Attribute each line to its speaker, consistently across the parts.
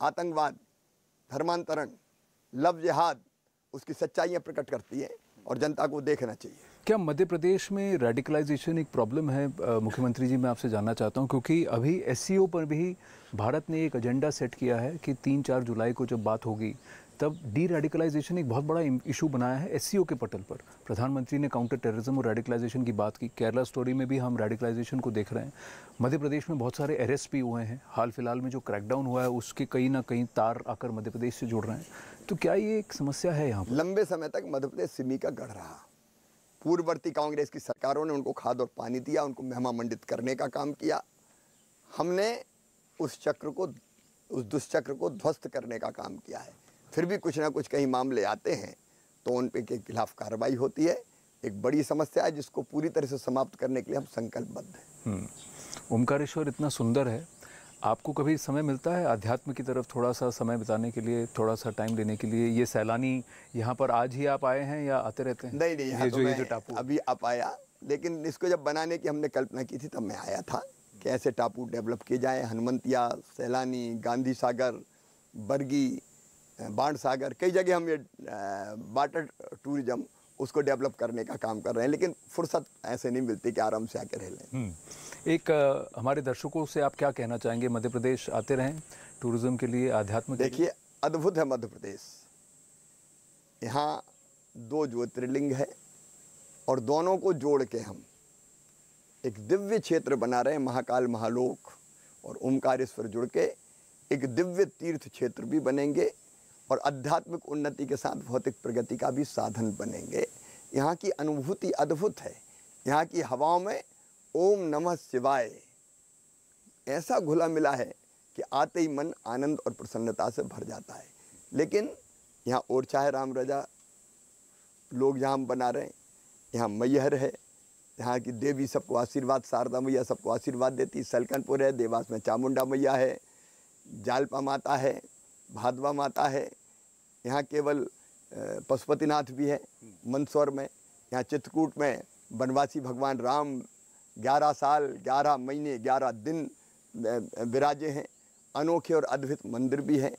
Speaker 1: आतंकवाद, धर्मांतरण लव जिहाद उसकी सच्चाइयाँ प्रकट करती है और जनता को देखना चाहिए।
Speaker 2: क्या मध्य प्रदेश में रेडिकलाइजेशन एक प्रॉब्लम है? मुख्यमंत्री जी, मैं आपसे जानना चाहता हूँ, क्योंकि अभी एससीओ पर भी भारत ने एक एजेंडा सेट किया है कि तीन चार जुलाई को जब बात होगी तब डी रेडिकलाइजेशन एक बहुत बड़ा इशू बनाया है एससीओ के पटल पर। प्रधानमंत्री ने काउंटर टेररिज्म और रेडिकलाइजेशन की बात की। केरला स्टोरी में भी हम रेडिकलाइजेशन को देख रहे हैं। मध्य प्रदेश में बहुत सारे अरेस्ट भी हुए हैं। हाल फ़िलहाल में जो क्रैकडाउन हुआ है, उसके कहीं ना कहीं तार आकर मध्य प्रदेश से जुड़ रहे हैं। तो क्या ये एक समस्या है यहाँ
Speaker 1: लंबे समय तक मध्य प्रदेश सिमी का गढ़ रहा। पूर्ववर्ती कांग्रेस की सरकारों ने उनको खाद और पानी दिया, उनको महिमा मंडित करने का काम किया। हमने उस चक्र को, उस दुष्चक्र को ध्वस्त करने का काम किया है। फिर भी कुछ ना कुछ कहीं मामले आते हैं तो उन पे के खिलाफ कार्रवाई होती है। एक बड़ी समस्या है जिसको पूरी तरह से समाप्त करने के लिए हम संकल्पबद्ध हैं।
Speaker 2: हम्म। ओमकारेश्वर इतना सुंदर है। आपको कभी समय मिलता है अध्यात्म की तरफ़ थोड़ा सा समय बिताने के लिए थोड़ा सा टाइम लेने के लिए? ये सैलानी यहाँ पर आज ही आप आए हैं या आते रहते हैं?
Speaker 1: नहीं नहीं
Speaker 2: ये
Speaker 1: तो
Speaker 2: जो ये जो टापू
Speaker 1: अभी आप आया लेकिन इसको जब बनाने की हमने कल्पना की थी तब मैं आया था कि ऐसे टापू डेवलप किए जाएँ। हनुमंतिया सैलानी गांधी सागर बरगी बाण सागर कई जगह हम ये वाटर टूरिज़्म उसको डेवलप करने का काम कर रहे हैं लेकिन फुर्सत ऐसे नहीं मिलती कि आराम से आके रह लें।
Speaker 2: हम्म। एक अ, हमारे दर्शकों से आप क्या कहना चाहेंगे? मध्य प्रदेश आते रहें टूरिज़्म के लिए आध्यात्म
Speaker 1: देखिए अद्भुत है मध्य प्रदेश। यहाँ दो ज्योतिर्लिंग है और दोनों को जोड़ के हम एक दिव्य क्षेत्र बना रहे हैं महाकाल महालोक और ओमकारेश्वर जुड़ के एक दिव्य तीर्थ क्षेत्र भी बनेंगे। और आध्यात्मिक उन्नति के साथ भौतिक प्रगति का भी साधन बनेंगे। यहाँ की अनुभूति अद्भुत है। यहाँ की हवाओं में ओम नमः शिवाय। ऐसा घुला मिला है कि आते ही मन आनंद और प्रसन्नता से भर जाता है। लेकिन यहाँ और चाहे राम रजा लोग जहाँ बना रहे हैं। यहाँ मैहर है। यहाँ की देवी सबको आशीर्वाद, शारदा मैया सबको आशीर्वाद देती सलकनपुर है, देवास में चामुंडा मैया है। जालपा माता है, भादवा माता है। यहाँ केवल पशुपतिनाथ भी है मंदसौर में यहाँ चित्रकूट में वनवासी भगवान राम ग्यारह साल ग्यारह महीने ग्यारह दिन विराजे हैं। अनोखे और अद्भुत मंदिर भी हैं।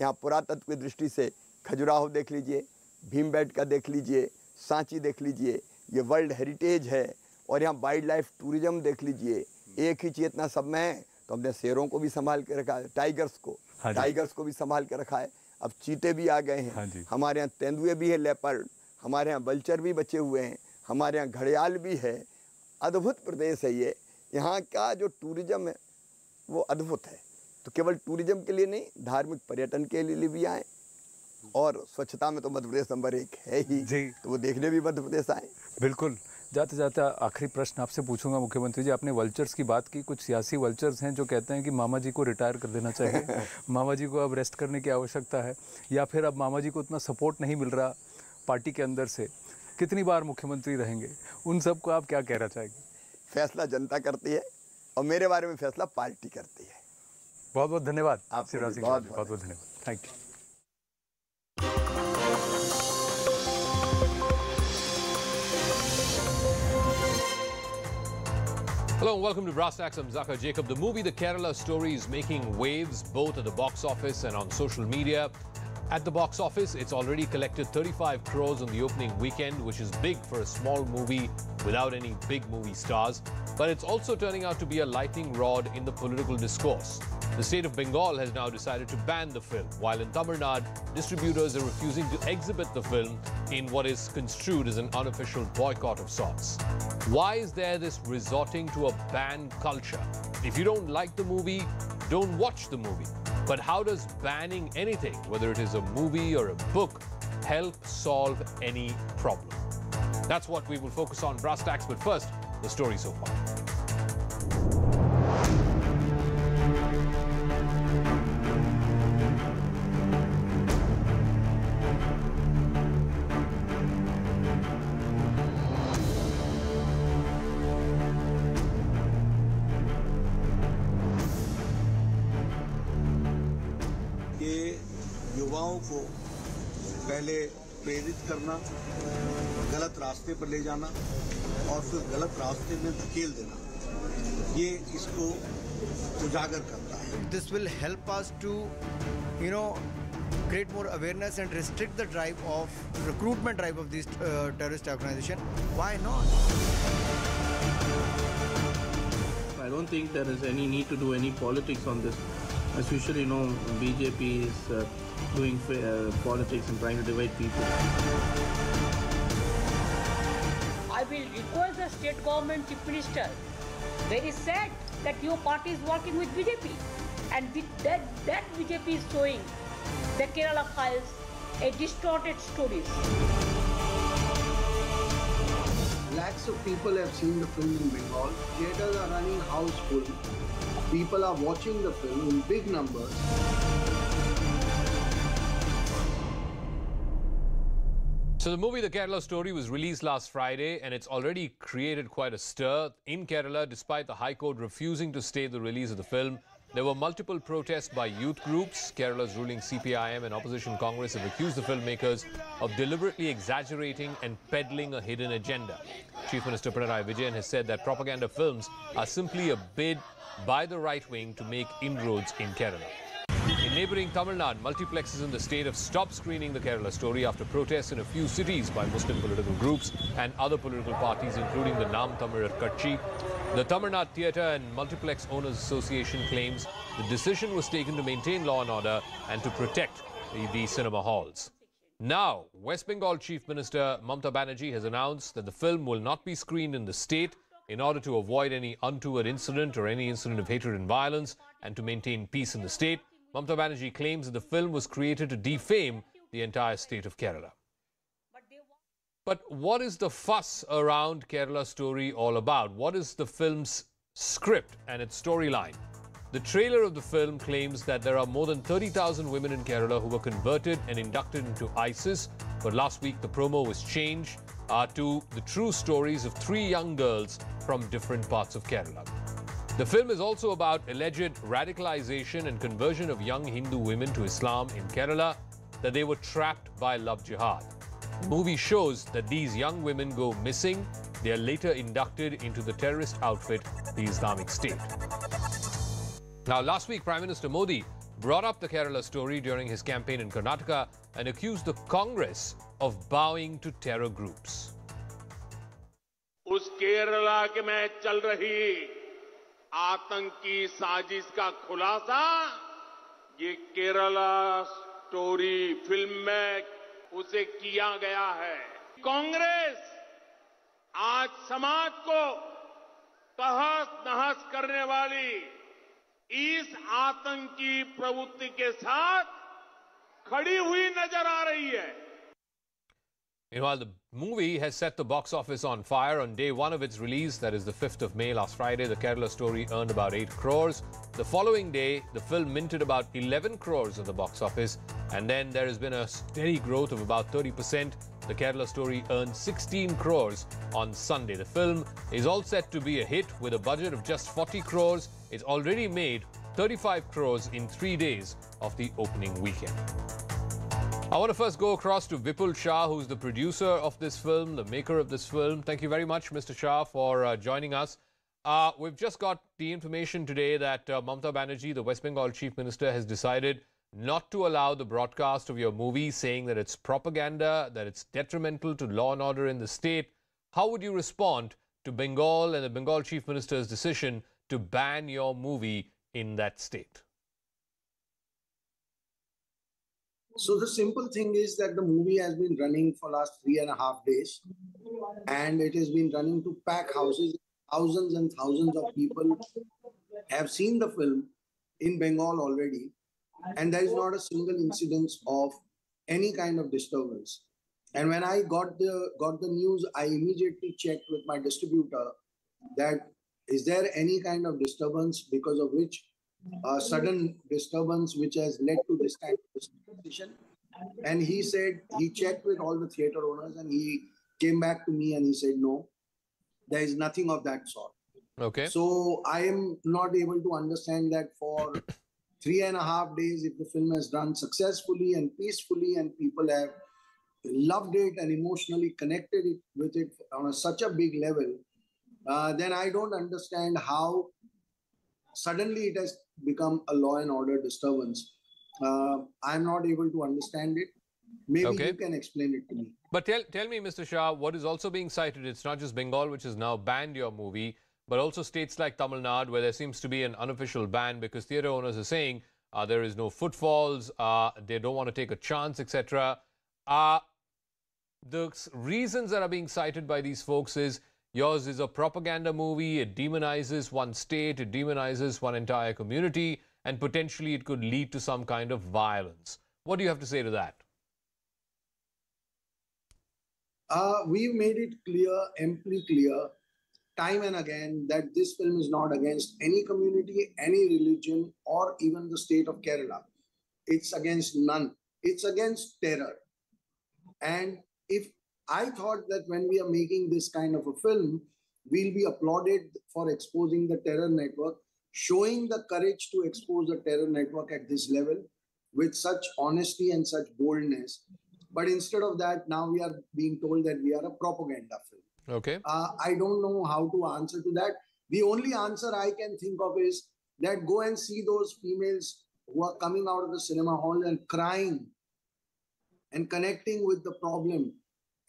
Speaker 1: यहाँ पुरातत्व की दृष्टि से खजुराहो देख लीजिए भीमबेट देख लीजिए सांची देख लीजिए ये वर्ल्ड हेरिटेज है। और यहाँ वाइल्ड लाइफ टूरिज़्म देख लीजिए एक ही चेतना सब में है। तो हमने शेरों को भी संभाल के रखा है टाइगर्स को
Speaker 2: हाँ
Speaker 1: टाइगर्स को भी संभाल के रखा है। अब चीते भी आ गए
Speaker 2: हाँ।
Speaker 1: हैं
Speaker 2: जी।
Speaker 1: हमारे यहाँ तेंदुए भी है लेपर्ड। हमारे यहाँ बल्चर भी बचे हुए हैं। हमारे यहाँ घड़ियाल भी है। अद्भुत प्रदेश है ये। यहाँ का जो टूरिज़्म है वो अद्भुत है। तो केवल टूरिज़्म के लिए नहीं धार्मिक पर्यटन के लिए भी आए। और स्वच्छता में तो मध्य प्रदेश नंबर एक है ही।
Speaker 2: जी।
Speaker 1: तो वो देखने भी मध्य प्रदेश आए।
Speaker 2: बिल्कुल। जाते जाते आखिरी प्रश्न आपसे पूछूँगा मुख्यमंत्री जी आपने वल्चर्स की बात की कुछ सियासी वल्चर्स हैं जो कहते हैं कि मामा जी को रिटायर कर देना चाहिए। मामा जी को अब रेस्ट करने की आवश्यकता है। या फिर अब मामा जी को उतना सपोर्ट नहीं मिल रहा पार्टी के अंदर से। कितनी बार मुख्यमंत्री रहेंगे? उन सबको आप क्या कहना चाहेंगे?
Speaker 1: फैसला जनता करती है और मेरे बारे में फैसला पार्टी करती है।
Speaker 2: बहुत बहुत धन्यवाद
Speaker 1: आपको
Speaker 2: शिवराज सिंह
Speaker 1: बहुत
Speaker 2: बहुत धन्यवाद। Thank you
Speaker 3: Hello and welcome to Brass Tacks. I'm Zakka Jacob. The movie The Kerala Story is making waves both at the box office and on social media. At the box office, it's already collected 35 crores on the opening weekend, which is big for a small movie without any big movie stars. But it's also turning out to be a lightning rod in the political discourse. The state of Bengal has now decided to ban the film, while in Tamil Nadu, distributors are refusing to exhibit the film in what is construed as an unofficial boycott of sorts. Why is there this resorting to a ban culture? If you don't like the movie, don't watch the movie. But how does banning anything, whether it is a movie or a book, help solve any problem? That's what we will focus on brass tacks, but first, the story so far.
Speaker 4: पहले प्रेरित करना गलत रास्ते पर ले जाना और फिर गलत रास्ते में धकेल देना ये इसको उजागर करता है
Speaker 5: this will help us to, you know, create more awareness and restrict the drive of recruitment drive of these uh, terrorist organization. Why not?
Speaker 6: I don't think there is any need to do any politics on this. As usually, you know, BJP is uh, doing uh, politics and trying to divide people.
Speaker 7: I will request the state government chief minister. Very sad that your party is working with BJP, and with that that BJP is showing the Kerala files a distorted stories.
Speaker 8: Lakhs of people have seen the film in Bengal. Theaters are running house full. People are watching the film in big numbers.
Speaker 3: So the movie The Kerala Story was released last Friday and it's already created quite a stir in Kerala despite the High Court refusing to stay the release of the film. There were multiple protests by youth groups. Kerala's ruling CPIM and opposition Congress have accused the filmmakers of deliberately exaggerating and peddling a hidden agenda. Chief Minister Pinarayi Vijayan has said that propaganda films are simply a bid by the right wing to make inroads in Kerala. In neighbouring Tamil Nadu, multiplexes in the state have stopped screening the Kerala story after protests in a few cities by Muslim political groups and other political parties, including the Nam Tamilar Katchi. The Tamil Nadu Theatre and Multiplex Owners Association claims the decision was taken to maintain law and order and to protect the, cinema halls. Now, West Bengal Chief Minister Mamta Banerjee has announced that the film will not be screened in the state in order to avoid any untoward incident or any incident of hatred and violence and to maintain peace in the state. Mamta Banerjee claims that the film was created to defame the entire state of Kerala. But what is the fuss around Kerala Story all about? What is the film's script and its storyline? The trailer of the film claims that there are more than 30,000 women in Kerala who were converted and inducted into ISIS. But last week, the promo was changed uh, to the true stories of three young girls from different parts of Kerala. The film is also about alleged radicalization and conversion of young Hindu women to Islam in Kerala, that they were trapped by love jihad. The movie shows that these young women go missing. They are later inducted into the terrorist outfit, the Islamic State. Now, last week, Prime Minister Modi brought up the Kerala story during his campaign in Karnataka and accused the Congress of bowing to terror groups.
Speaker 9: उस केरला के में चल रही आतंकी साजिश का खुलासा ये केरला स्टोरी फिल्म में उसे किया गया है कांग्रेस आज समाज को तहस नहस करने वाली इस आतंकी प्रवृत्ति के साथ खड़ी हुई नज़र आ रही है
Speaker 3: Meanwhile, the movie has set the box office on fire. On day one of its release, that is the 5th of May last Friday, the Kerala story earned about 8 crores. The following day, the film minted about 11 crores at the box office. And then there has been a steady growth of about 30%. The Kerala story earned 16 crores on Sunday. The film is all set to be a hit with a budget of just 40 crores. It's already made 35 crores in three days of the opening weekend. I want to first go across to Vipul Shah, who's the producer of this film, the maker of this film. Thank you very much, Mr. Shah, for uh, joining us. Uh, we've just got the information today that uh, Mamta Banerjee, the West Bengal Chief Minister, has decided not to allow the broadcast of your movie, saying that it's propaganda, that it's detrimental to law and order in the state. How would you respond to Bengal and the Bengal Chief Minister's decision to ban your movie in that state?
Speaker 8: So the simple thing is that the movie has been running for last three and a half days, and it has been running to pack houses. Thousands and thousands of people have seen the film in Bengal already, and there is not a single incidence of any kind of disturbance. And when I got the got the news, I immediately checked with my distributor that is there any kind of disturbance because of which a sudden disturbance which has led to this kind of decision. And he said he checked with all the theater owners and he came back to me and he said, no, there is nothing of that sort.
Speaker 3: Okay.
Speaker 8: So I am not able to understand that for three and a half days, if the film has done successfully and peacefully and people have loved it and emotionally connected it with it on a, such a big level, uh, then I don't understand how suddenly it has become a law and order disturbance. Uh, I'm not able to understand it. Maybe
Speaker 3: Okay.
Speaker 8: you can explain it to me.
Speaker 3: But tell, tell me, Mr. Shah, what is also being cited? It's not just Bengal, which has now banned your movie, but also states like Tamil Nadu, where there seems to be an unofficial ban because theatre owners are saying uh, there is no footfalls, uh, they don't want to take a chance, etc. Uh, the reasons that are being cited by these folks is yours is a propaganda movie, it demonizes one state, it demonizes one entire community, and potentially it could lead to some kind of violence. What do you have to say to that?
Speaker 8: Uh, we've made it clear, amply clear, time and again, that this film is not against any community, any religion, or even the state of Kerala. It's against none. It's against terror. And if I thought that when we are making this kind of a film, we'll be applauded for exposing the terror network, showing the courage to expose the terror network at this level with such honesty and such boldness. But instead of that, now we are being told that we are a propaganda film.
Speaker 3: Okay.
Speaker 8: Uh, I don't know how to answer to that. The only answer I can think of is that go and see those females who are coming out of the cinema hall and crying and connecting with the problem.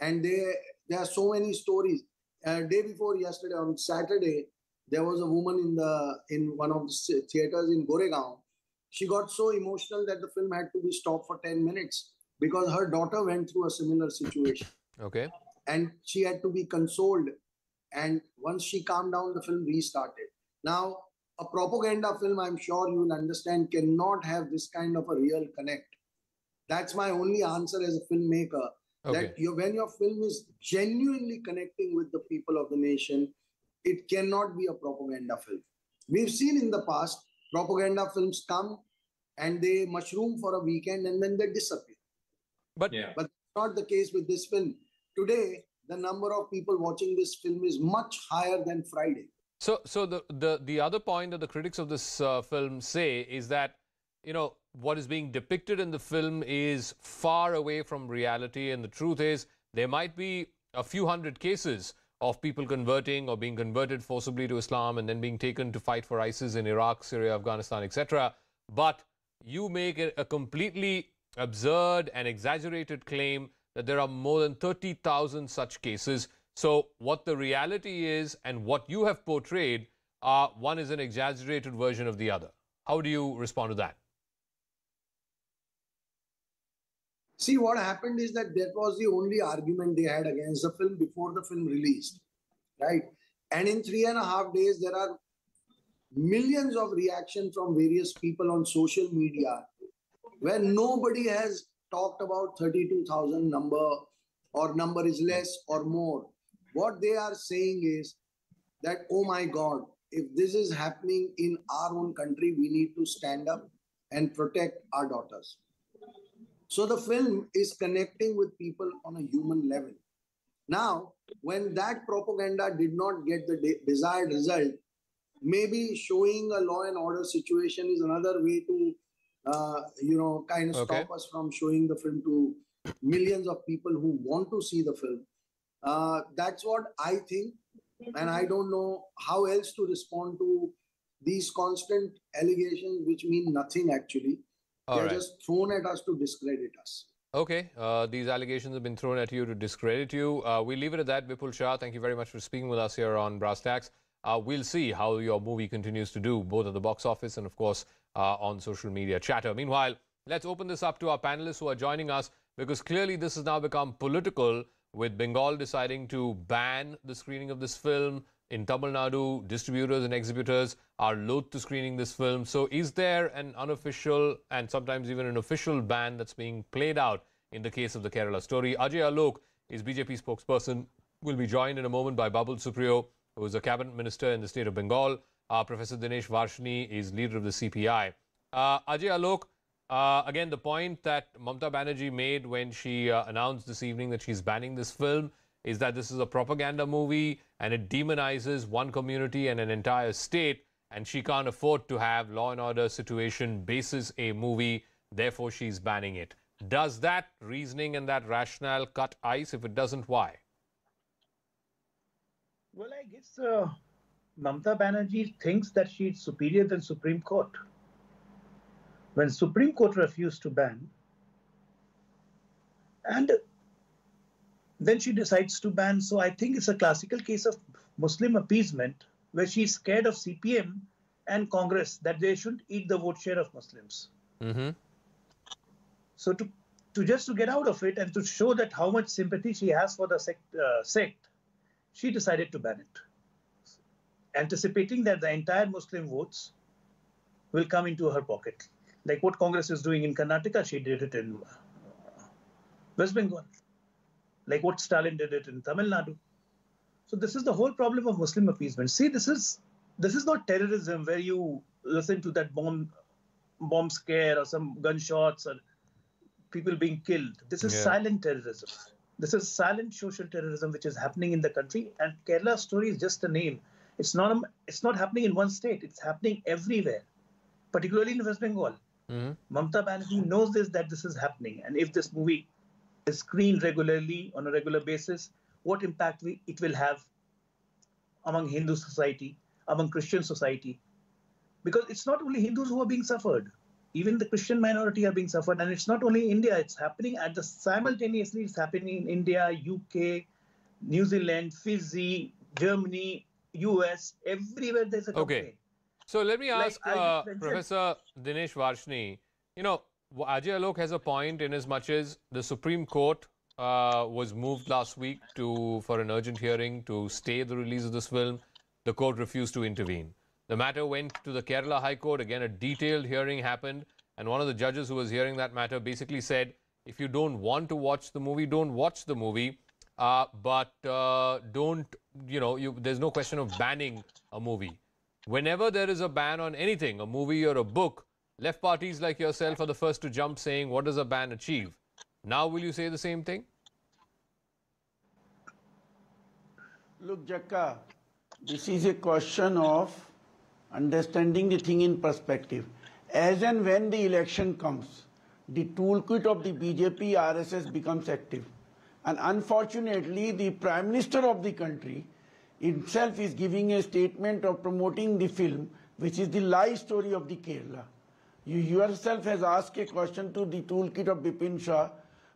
Speaker 8: And they, there are so many stories. Uh, day before yesterday, on Saturday, there was a woman in the in one of the theaters in Goregaon. She got so emotional that the film had to be stopped for 10 minutes because her daughter went through a similar situation
Speaker 3: Okay.
Speaker 8: And she had to be consoled. And once she calmed down, the film restarted. Now, a propaganda film, I'm sure you will understand, cannot have this kind of a real connect. That's my only answer as a filmmaker.
Speaker 3: Okay.
Speaker 8: That you, when your film is genuinely connecting with the people of the nation, it cannot be a propaganda film. We've seen in the past propaganda films come and they mushroom for a weekend and then they disappear.
Speaker 3: But yeah.
Speaker 8: But that's not the case with this film. Today, the number of people watching this film is much higher than Friday.
Speaker 3: So, so the, the, the other point that the critics of this uh, film say is that, you know, what is being depicted in the film is far away from reality. And the truth is, there might be a few hundred cases of people converting or being converted forcibly to Islam and then being taken to fight for ISIS in Iraq, Syria, Afghanistan, etc. But you make a completely absurd and exaggerated claim that there are more than 30,000 such cases. So, what the reality is and what you have portrayed, uh, one is an exaggerated version of the other. How do you respond to that?
Speaker 8: See, what happened is that that was the only argument they had against the film before the film released, right? And in three and a half days, there are millions of reaction from various people on social media where nobody has talked about 32,000 number or number is less or more. What they are saying is that, oh my God, if this is happening in our own country, we need to stand up and protect our daughters. So the film is connecting with people on a human level. Now, when that propaganda did not get the de- desired result, maybe showing a law and order situation is another way to, you know, kind of
Speaker 3: Okay.
Speaker 8: stop us from showing the film to millions of people who want to see the film. Uh, that's what I think, and I don't know how else to respond to these constant allegations, which mean nothing actually.
Speaker 3: All
Speaker 8: They're
Speaker 3: right.
Speaker 8: just thrown at us to discredit us.
Speaker 3: Okay, uh, these allegations have been thrown at you to discredit you. Uh, we'll leave it at that. Vipul Shah, thank you very much for speaking with us here on Brass Tacks. Uh, we'll see how your movie continues to do, both at the box office and, of course, uh, on social media chatter. Meanwhile, let's open this up to our panelists who are joining us because clearly this has now become political with Bengal deciding to ban the screening of this film. In Tamil Nadu, distributors and exhibitors are loath to screening this film. So, is there an unofficial and sometimes even an official ban that's being played out in the case of the Kerala story? Ajay Alok is BJP spokesperson. Will be joined in a moment by Babul Supriyo, who is a cabinet minister in the state of Bengal. Uh, Professor Dinesh Varshney is leader of the CPI. Uh, Ajay Alok, uh, again, the point that Mamta Banerjee made when she uh, announced this evening that she's banning this film is that this is a propaganda movie and it demonizes one community and an entire state, and she can't afford to have law and order situation basis a movie, therefore she's banning it. Does that reasoning and that rationale cut ice? If it doesn't, why?
Speaker 10: Well, I guess uh, Mamta Banerjee thinks that she is superior than Supreme Court. When Supreme Court refused to ban, and then she decides to ban. So I think it's a classical case of Muslim appeasement where she's scared of CPM and Congress that they shouldn't eat the vote share of Muslims.
Speaker 3: Mm-hmm.
Speaker 10: So to to just to get out of it and to show that how much sympathy she has for the sect, uh, sect she decided to ban it, anticipating that the entire Muslim votes will come into her pocket, like what Congress is doing in Karnataka. She did it in uh, West Bengal, like what Stalin did it in Tamil Nadu. So this is the whole problem of Muslim appeasement. See, this is this is not terrorism where you listen to that bomb bomb scare or some gunshots or people being killed. This is
Speaker 3: Yeah.
Speaker 10: silent terrorism. This is silent social terrorism which is happening in the country. And Kerala story is just a name. It's not. A, it's not happening in one state. It's happening everywhere, particularly in West Bengal.
Speaker 3: Mm-hmm.
Speaker 10: Mamta Banerjee knows this that this is happening, and if this movie is screened regularly on a regular basis, what impact we, it will have among Hindu society, among Christian society, because it's not only Hindus who are being suffered, even the Christian minority are being suffered, and it's not only India; it's happening at the simultaneously. It's happening in India, UK, New Zealand, Fiji, Germany, US, everywhere. There's a
Speaker 3: Okay. So let me ask
Speaker 10: I
Speaker 3: uh, Professor Dinesh Varshney, you know, Ajay Alok has a point in as much as the Supreme Court uh, was moved last week to for an urgent hearing to stay the release of this film. The court refused to intervene. The matter went to the Kerala High Court. Again, a detailed hearing happened. And one of the judges who was hearing that matter basically said, if you don't want to watch the movie, don't watch the movie. Uh, but uh, don't, you know, you, there's no question of banning a movie. Whenever there is a ban on anything, a movie or a book, left parties like yourself are the first to jump saying, what does a ban achieve? Now, will you say the same thing?
Speaker 11: Look, Jakka, this is a question of understanding the thing in perspective. As and when the election comes, the toolkit of the BJP RSS becomes active. And unfortunately, the Prime Minister of the country himself is giving a statement of promoting the film, which is the lie story of the Kerala. You yourself has asked a question to the toolkit of Bipin Shah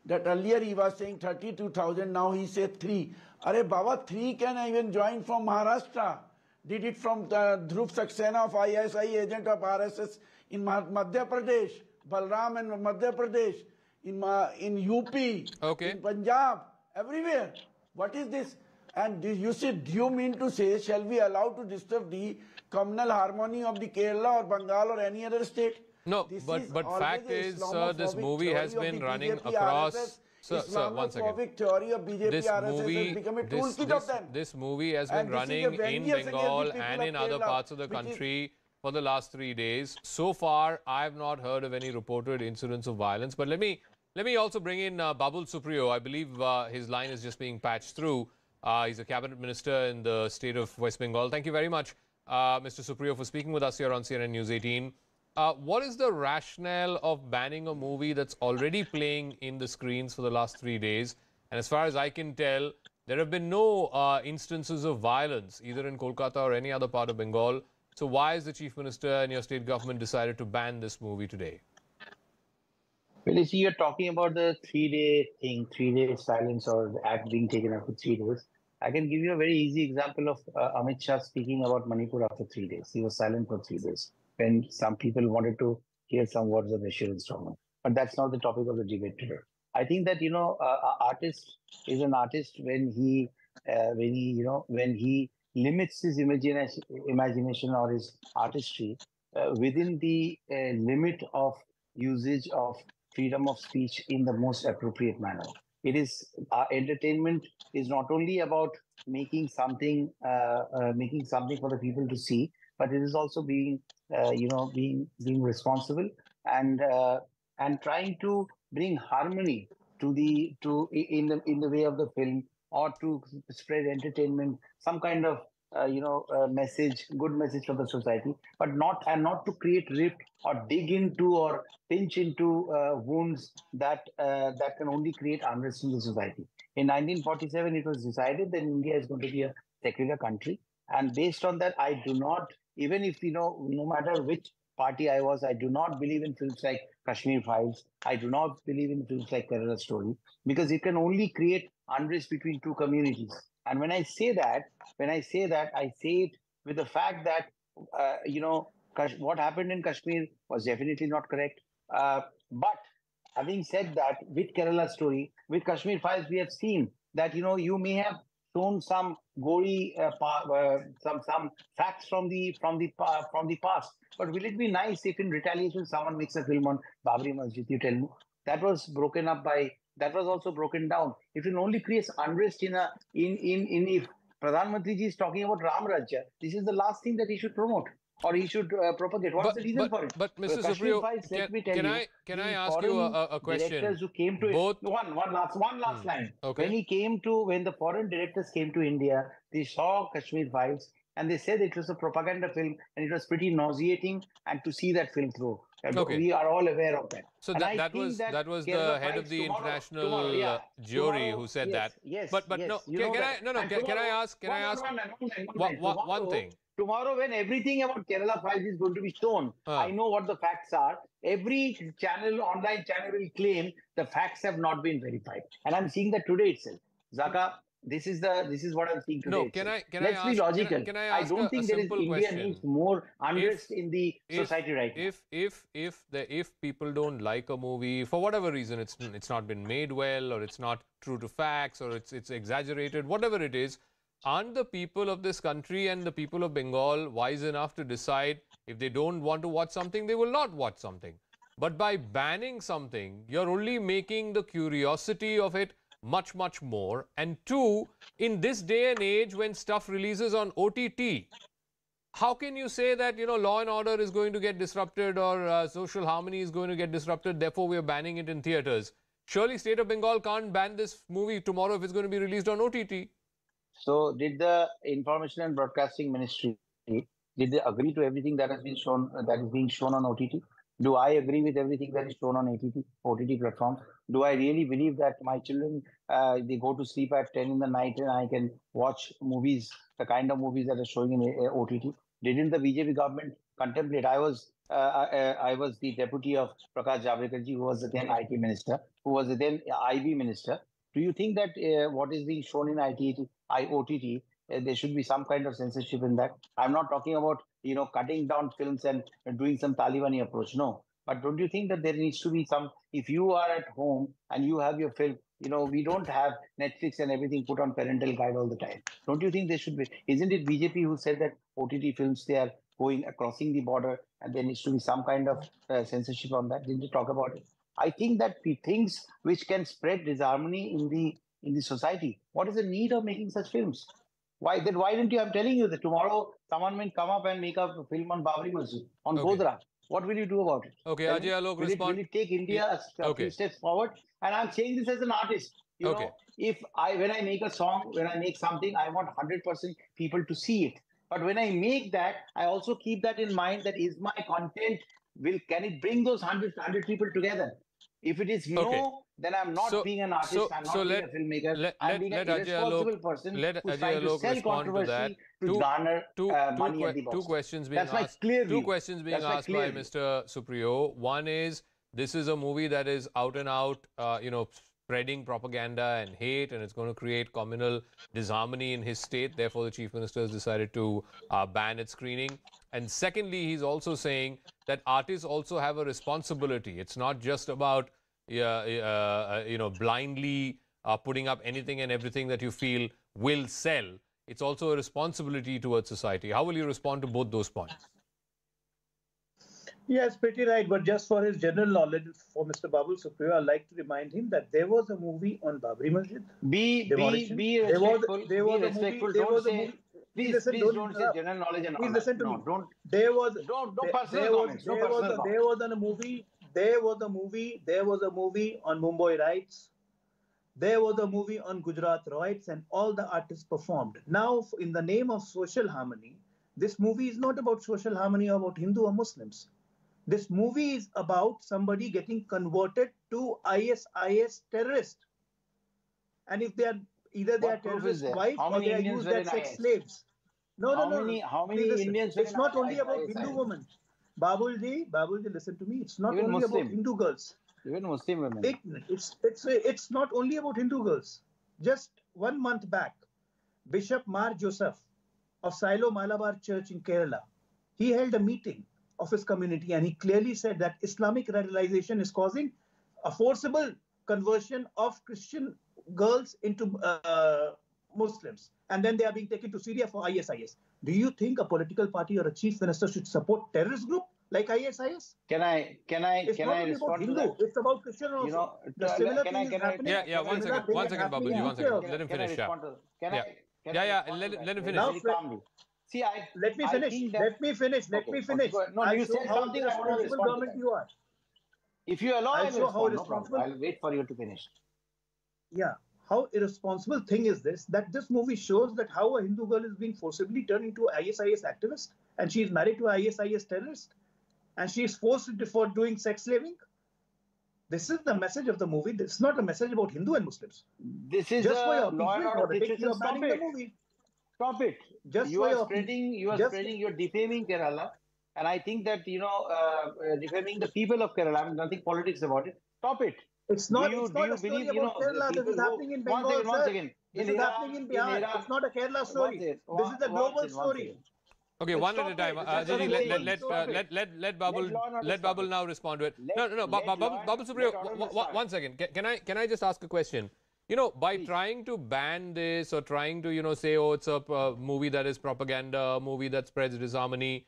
Speaker 11: that earlier he was saying 32,000, now he said 3. Are Baba, 3 can I even join from Maharashtra. Did it from the Dhruv Saxena of ISI agent of RSS in Madhya Pradesh, Balram and Madhya Pradesh, in, Ma- in UP,
Speaker 3: Okay.
Speaker 11: in Punjab, everywhere. What is this? And you see, do you mean to say, shall we allow to disturb the communal harmony of the Kerala or Bengal or any other state?
Speaker 3: No,
Speaker 11: This
Speaker 3: but but fact is, sir, this movie has been running
Speaker 11: BJP,
Speaker 3: across.
Speaker 11: RSS,
Speaker 3: Sir, sir, one second.
Speaker 11: Theory of BJP,
Speaker 3: This
Speaker 11: RSS
Speaker 3: movie,
Speaker 11: has become a
Speaker 3: this,
Speaker 11: toolkit
Speaker 3: this,
Speaker 11: of them.
Speaker 3: this movie has been
Speaker 11: And this is a
Speaker 3: running in
Speaker 11: vengeance against the
Speaker 3: Bengal and in other
Speaker 11: Kerala,
Speaker 3: parts of the
Speaker 11: is-
Speaker 3: country for the last three days. So far, I have not heard of any reported incidents of violence. But let me let me also bring in uh, Babul Supriyo. I believe uh, his line is just being patched through. Uh, he's a cabinet minister in the state of West Bengal. Thank you very much, uh, Mr. Supriyo, for speaking with us here on CNN News 18. Uh, what is the rationale of banning a movie that's already playing in the screens for the last three days? And as far as I can tell, there have been no uh, instances of violence either in Kolkata or any other part of Bengal. So why has the chief minister and your state government decided to ban this movie today?
Speaker 12: Well, you see, you're talking about the three day thing, three day silence or the act being taken for three days. I can give you a very easy example of uh, Amit Shah speaking about Manipur after three days. He was silent for three days when some people wanted to hear some words of assurance from him. But that's not the topic of the debate today. I think that you know, uh, artist is an artist when he, uh, when he, you know, when he limits his imagination, imagination or his artistry uh, within the uh, limit of usage of freedom of speech in the most appropriate manner. It is entertainment is not only about making something, uh, uh, making something for the people to see, but it is also being, you know, being being responsible and uh, and trying to bring harmony to the to in the in the way of the film or to spread entertainment, some kind of uh, you know uh, message, good message for the society, but not and not to create rift or dig into or pinch into uh, wounds that uh, that can only create unrest in the society. In 1947, it was decided that India is going to be a secular country, And based on that, I do not, even if, you know, no matter which party I was, I do not believe in films like Kashmir Files. I do not believe in films like Kerala Story because it can only create unrest between two communities. And when I say that, when I say that, I say it with the fact that, uh, you know, what happened in Kashmir was definitely not correct. Uh, but having said that, with Kerala Story, with Kashmir Files, we have seen that, you know, you may have shown some gory, uh, uh, some some facts from the from the from the past. But will it be nice if in retaliation someone makes a film on Babri Masjid? You tell me that was broken up by that was also broken down. It will only create unrest in a in in in if Pradhan Mantri ji is talking about Ram Rajya, this is the last thing that he should promote or he should uh, propagate. What's
Speaker 3: but,
Speaker 12: the reason
Speaker 3: but,
Speaker 12: for it?
Speaker 3: But Mr. Supriyo, can, can I can I ask you a, a question?
Speaker 12: Directors who came to
Speaker 3: both
Speaker 12: one one last one last hmm. line.
Speaker 3: Okay.
Speaker 12: When he came to when the foreign directors came to India, they saw Kashmir Files and they said it was a propaganda film and it was pretty nauseating and to see that film through. And
Speaker 3: okay.
Speaker 12: we are all aware of that.
Speaker 3: So that, that was that, that was the head of the tomorrow, international
Speaker 12: tomorrow, yeah.
Speaker 3: uh, jury
Speaker 12: tomorrow,
Speaker 3: who said
Speaker 12: yes,
Speaker 3: that.
Speaker 12: Yes,
Speaker 3: but but
Speaker 12: yes,
Speaker 3: no, can, can. I no no can, can I ask can I
Speaker 12: one-
Speaker 3: ask
Speaker 12: one- one- one-
Speaker 3: thing?
Speaker 12: Tomorrow, when everything about Kerala Files is going to be shown,
Speaker 3: Ah.
Speaker 12: I know what the facts are. Every channel, online channel, will claim the facts have not been verified, and I'm seeing that today itself. Zakka, this is the this is what I'm seeing today.
Speaker 3: No, can. I- can I
Speaker 12: Let's
Speaker 3: ask-
Speaker 12: be
Speaker 3: can
Speaker 12: logical.
Speaker 3: can I ask
Speaker 12: don't think there is India
Speaker 3: question?
Speaker 12: needs more unrest in the
Speaker 3: if-
Speaker 12: society right now.
Speaker 3: If if if the if people don't like a movie for whatever reason, it's it's not been made well, or it's not true to facts, or it's it's exaggerated, whatever it is, aren't the people of this country and the people of Bengal wise enough to decide if they don't want to watch something, they will not watch something. But by banning something, you're only making the curiosity of it much, much more. And two, in this day and age when stuff releases on OTT, how can you say that you know law and order is going to get disrupted or uh, social harmony is going to get disrupted therefore we are banning it in theaters surely state of bengal can't ban this movie tomorrow if it's going to be released on ott
Speaker 12: So, did the Information and Broadcasting Ministry did they agree to everything that has been shown that is being shown on OTT? Do I agree with everything that is shown on OTT OTT platforms? Do I really believe that my children uh, they go to sleep at ten in the night and I can watch movies, the kind of movies that are showing in uh, OTT? Didn't the BJP government contemplate? I was uh, I, I was the deputy of Prakash Javadekarji, who was the then IT minister, who was the then IB minister. Do you think that uh, what is being shown in IT, IOTT, uh, there should be some kind of censorship in that? I'm not talking about you know cutting down films and doing some Talibani approach. No, but don't you think that there needs to be some? If you are at home and you have your film, you know we don't have Netflix and everything put on parental guide all the time. Don't you think there should be? Isn't it BJP who said that OTT films they are going crossing the border and there needs to be some kind of uh, censorship on that? Didn't you talk about it? I think that things which can spread disharmony in the in the society. What is the need of making such films? Why then? Why didn't you? I'm telling you that tomorrow someone will come up and make a film on Babri Masjid on
Speaker 3: Okay.
Speaker 12: Godhra. What will you do about it?
Speaker 3: Okay,
Speaker 12: Tell
Speaker 3: Ajay. Alok,
Speaker 12: will, it, will it take India a st- a
Speaker 3: Okay.
Speaker 12: few steps forward? And I'm saying this as an artist. You
Speaker 3: Okay.
Speaker 12: know, if I when I make a song, when I make something, I want 100% people to see it. But when I make that, I also keep that in mind. That is my content. Will can it bring those 100, 100 people together? If it is no,
Speaker 3: Okay.
Speaker 12: Then I'm not
Speaker 3: So-
Speaker 12: being an artist.
Speaker 3: so-
Speaker 12: I'm not
Speaker 3: so
Speaker 12: being
Speaker 3: let-
Speaker 12: a filmmaker.
Speaker 3: let-
Speaker 12: I'm being
Speaker 3: let
Speaker 12: an irresponsible
Speaker 3: Alok-
Speaker 12: person
Speaker 3: let
Speaker 12: who's
Speaker 3: Ajay
Speaker 12: trying to sell
Speaker 3: respond to
Speaker 12: controversy
Speaker 3: that.
Speaker 12: to
Speaker 3: Two-
Speaker 12: garner
Speaker 3: two,
Speaker 12: uh, money at the box.
Speaker 3: two questions being
Speaker 12: That's
Speaker 3: asked.
Speaker 12: clear
Speaker 3: Two questions being
Speaker 12: That's
Speaker 3: asked by
Speaker 12: view.
Speaker 3: Mr. Supriyo. One is this is a movie that is out and out, uh, you know, spreading propaganda and hate, and it's going to create communal disharmony in his state. Therefore, the chief minister has decided to uh, ban its screening. And secondly, he's also saying that artists also have a responsibility. It's not just about you know, blindly uh, putting up anything and everything that you feel will sell. It's also a responsibility towards society. How will you respond to both those points?
Speaker 10: Yes, pretty right. But just for his general knowledge, for Mr. Babul Supriyo, I'd like to remind him that there was a movie on Babri Masjid.
Speaker 12: Be be
Speaker 10: Demolition.
Speaker 12: be
Speaker 10: There was- there was
Speaker 12: be
Speaker 10: a movie-
Speaker 12: respectful.
Speaker 10: there
Speaker 12: don't
Speaker 10: was a
Speaker 12: say.
Speaker 10: movie-
Speaker 12: Please,
Speaker 10: listen,
Speaker 12: please
Speaker 10: don't
Speaker 12: don't say general knowledge and all
Speaker 10: Please
Speaker 12: that.
Speaker 10: listen to
Speaker 12: no,
Speaker 10: me.
Speaker 12: don't.
Speaker 10: There was
Speaker 12: Don't- no
Speaker 10: there,
Speaker 12: personal
Speaker 10: there was,
Speaker 12: no
Speaker 10: there was
Speaker 12: personal
Speaker 10: a, there was a movie. There was a movie. There was a movie on Mumbai riots. There was a movie on Gujarat riots, and all the artists performed. Now, in the name of social harmony, this movie is not about social harmony or about Hindu or Muslims. This movie is about somebody getting converted to ISIS terrorist. And if they are either they
Speaker 12: What
Speaker 10: are terrorist wives
Speaker 12: How
Speaker 10: or they are used as sex
Speaker 12: IS?
Speaker 10: slaves. No,
Speaker 12: how
Speaker 10: no, no.
Speaker 12: many how many
Speaker 10: listen.
Speaker 12: Indians
Speaker 10: It's not only about? Hindu women. Babulji, Babulji, listen to me. It's not
Speaker 12: Even
Speaker 10: only
Speaker 12: Muslim.
Speaker 10: about Hindu girls.
Speaker 12: Even Muslim women.
Speaker 10: It, it's it's it's not only about Hindu girls. Just one month back, Bishop Mar Joseph of Syro Malabar Church in Kerala, he held a meeting of his community and he clearly said that Islamic radicalization is causing a forcible conversion of Christian girls into uh, Muslims, and then they are being taken to Syria for ISIS. Do you think a political party or a chief minister should support terrorist group like ISIS?
Speaker 12: Can I can I
Speaker 10: It's
Speaker 12: can
Speaker 10: not
Speaker 12: I
Speaker 10: only about
Speaker 12: respond to
Speaker 10: Hindu,
Speaker 12: that?
Speaker 10: it's about Christian also.
Speaker 12: You know,
Speaker 10: the similar
Speaker 12: can
Speaker 10: thing
Speaker 12: I
Speaker 10: is
Speaker 12: can I
Speaker 10: happening.
Speaker 3: Yeah, yeah, one
Speaker 10: similar
Speaker 3: second,
Speaker 10: thing
Speaker 3: one
Speaker 10: is
Speaker 3: second,
Speaker 10: happening
Speaker 3: Babuji,
Speaker 10: in
Speaker 3: one
Speaker 10: UK
Speaker 3: second.
Speaker 10: also.
Speaker 3: Let him
Speaker 12: Can I
Speaker 3: finish, yeah.
Speaker 12: can
Speaker 3: Yeah.
Speaker 12: I can
Speaker 3: Yeah,
Speaker 12: I
Speaker 3: yeah, let- let him finish.
Speaker 10: Now,
Speaker 12: calmly? See, I
Speaker 10: Let me
Speaker 12: I
Speaker 10: finish.
Speaker 12: that-
Speaker 10: Let me finish. Let
Speaker 12: Okay,
Speaker 10: me finish.
Speaker 12: go. No,
Speaker 10: I'll
Speaker 12: you
Speaker 10: show
Speaker 12: said
Speaker 10: how
Speaker 12: something, I want to
Speaker 10: responsible government you are.
Speaker 12: if you allow,
Speaker 10: I'll
Speaker 12: I will
Speaker 10: show how
Speaker 12: respond. No problem.
Speaker 10: responsible-
Speaker 12: I'll wait for you to finish.
Speaker 10: Yeah. How irresponsible thing is this? That this movie shows that how a Hindu girl is being forcibly turned into a ISIS activist, and she is married to a ISIS terrorist, and she is forced to- for doing sex slaving. This is the message of the movie. This is not a message about Hindu and Muslims.
Speaker 12: This is
Speaker 10: Just for your
Speaker 12: law and order
Speaker 10: politics, you are
Speaker 12: Stop
Speaker 10: banning the
Speaker 12: it.
Speaker 10: movie.
Speaker 12: Stop it.
Speaker 10: Just
Speaker 12: you are
Speaker 10: your
Speaker 12: spreading. You are
Speaker 10: just-
Speaker 12: spreading. You're defaming Kerala, and I think that you know, uh, uh, defaming the people of Kerala. I mean, nothing politics about it. Stop it.
Speaker 10: It's not.
Speaker 12: Do you,
Speaker 10: it's
Speaker 12: do
Speaker 10: not
Speaker 12: you
Speaker 10: a story
Speaker 12: believe,
Speaker 10: about
Speaker 12: you know,
Speaker 10: Kerala. This is happening in
Speaker 12: one
Speaker 10: Bengal,
Speaker 12: second, one
Speaker 10: sir.
Speaker 12: second.
Speaker 10: This
Speaker 12: In
Speaker 10: is
Speaker 12: Iran-
Speaker 10: happening in
Speaker 12: in
Speaker 10: Bihar.
Speaker 12: Iran-
Speaker 10: it's not a Kerala story.
Speaker 12: second,
Speaker 10: This is a global
Speaker 12: one
Speaker 10: story.
Speaker 12: second.
Speaker 3: Okay,
Speaker 12: But
Speaker 3: one at a time. Uh,
Speaker 12: That's what
Speaker 3: Ajay,
Speaker 12: I'm
Speaker 3: let,
Speaker 12: saying.
Speaker 3: let, let, uh, let, let, let Babul,
Speaker 12: law and order
Speaker 3: let Babul now respond to it.
Speaker 12: Let-
Speaker 3: no, no, no,
Speaker 12: let
Speaker 3: Ba- Ba- Babul, Babul Supriyo,
Speaker 12: order
Speaker 3: w- w-
Speaker 12: start.
Speaker 3: one second. Can, can I can I just ask a question? You know, by trying to ban this or trying to, you know, say, oh, it's a uh, movie that is propaganda, a movie that spreads disharmony,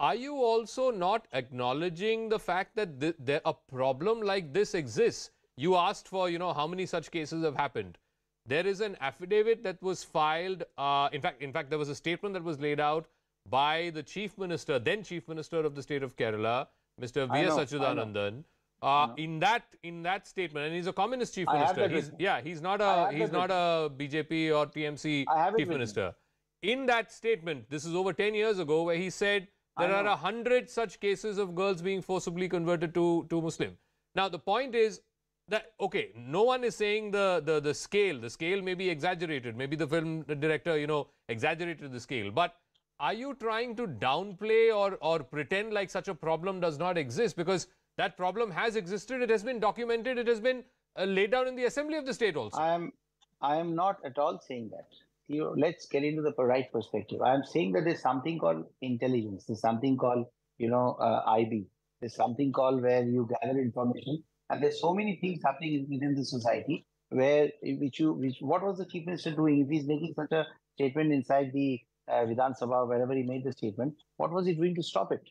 Speaker 3: are you also not acknowledging the fact that th- there, a problem like this exists? You asked for, you know, how many such cases have happened. There is an affidavit that was filed. Uh, in fact, in fact, there was a statement that was laid out by the chief minister, then chief minister of the state of Kerala, Mr.
Speaker 12: I
Speaker 3: V. S.
Speaker 12: know,
Speaker 3: Achuthanandan. Uh, in that in that statement, and he's a communist chief minister. He's, yeah, he's not a he's not a BJP or TMC
Speaker 12: I have it
Speaker 3: chief minister. In that statement, this is over 10 years ago, where he said there are a hundred such cases of girls being forcibly converted to, to Muslim. Now, the point is that, okay, no one is saying the, the, the scale, the scale may be exaggerated. Maybe the film director, you know, exaggerated the scale. But are you trying to downplay or, or pretend like such a problem does not exist? Because that problem has existed, it has been documented, it has been uh, laid down in the assembly of the state also.
Speaker 12: I am I am not at all saying that. You know, let's get into the right perspective. I am saying that there's something called intelligence. There's something called you know uh, IB. There's something called where you gather information, and there's so many things happening within the society where which you which what was the chief minister doing? If he's making such a statement inside the uh, Vidhan Sabha, wherever he made the statement, what was he doing to stop it?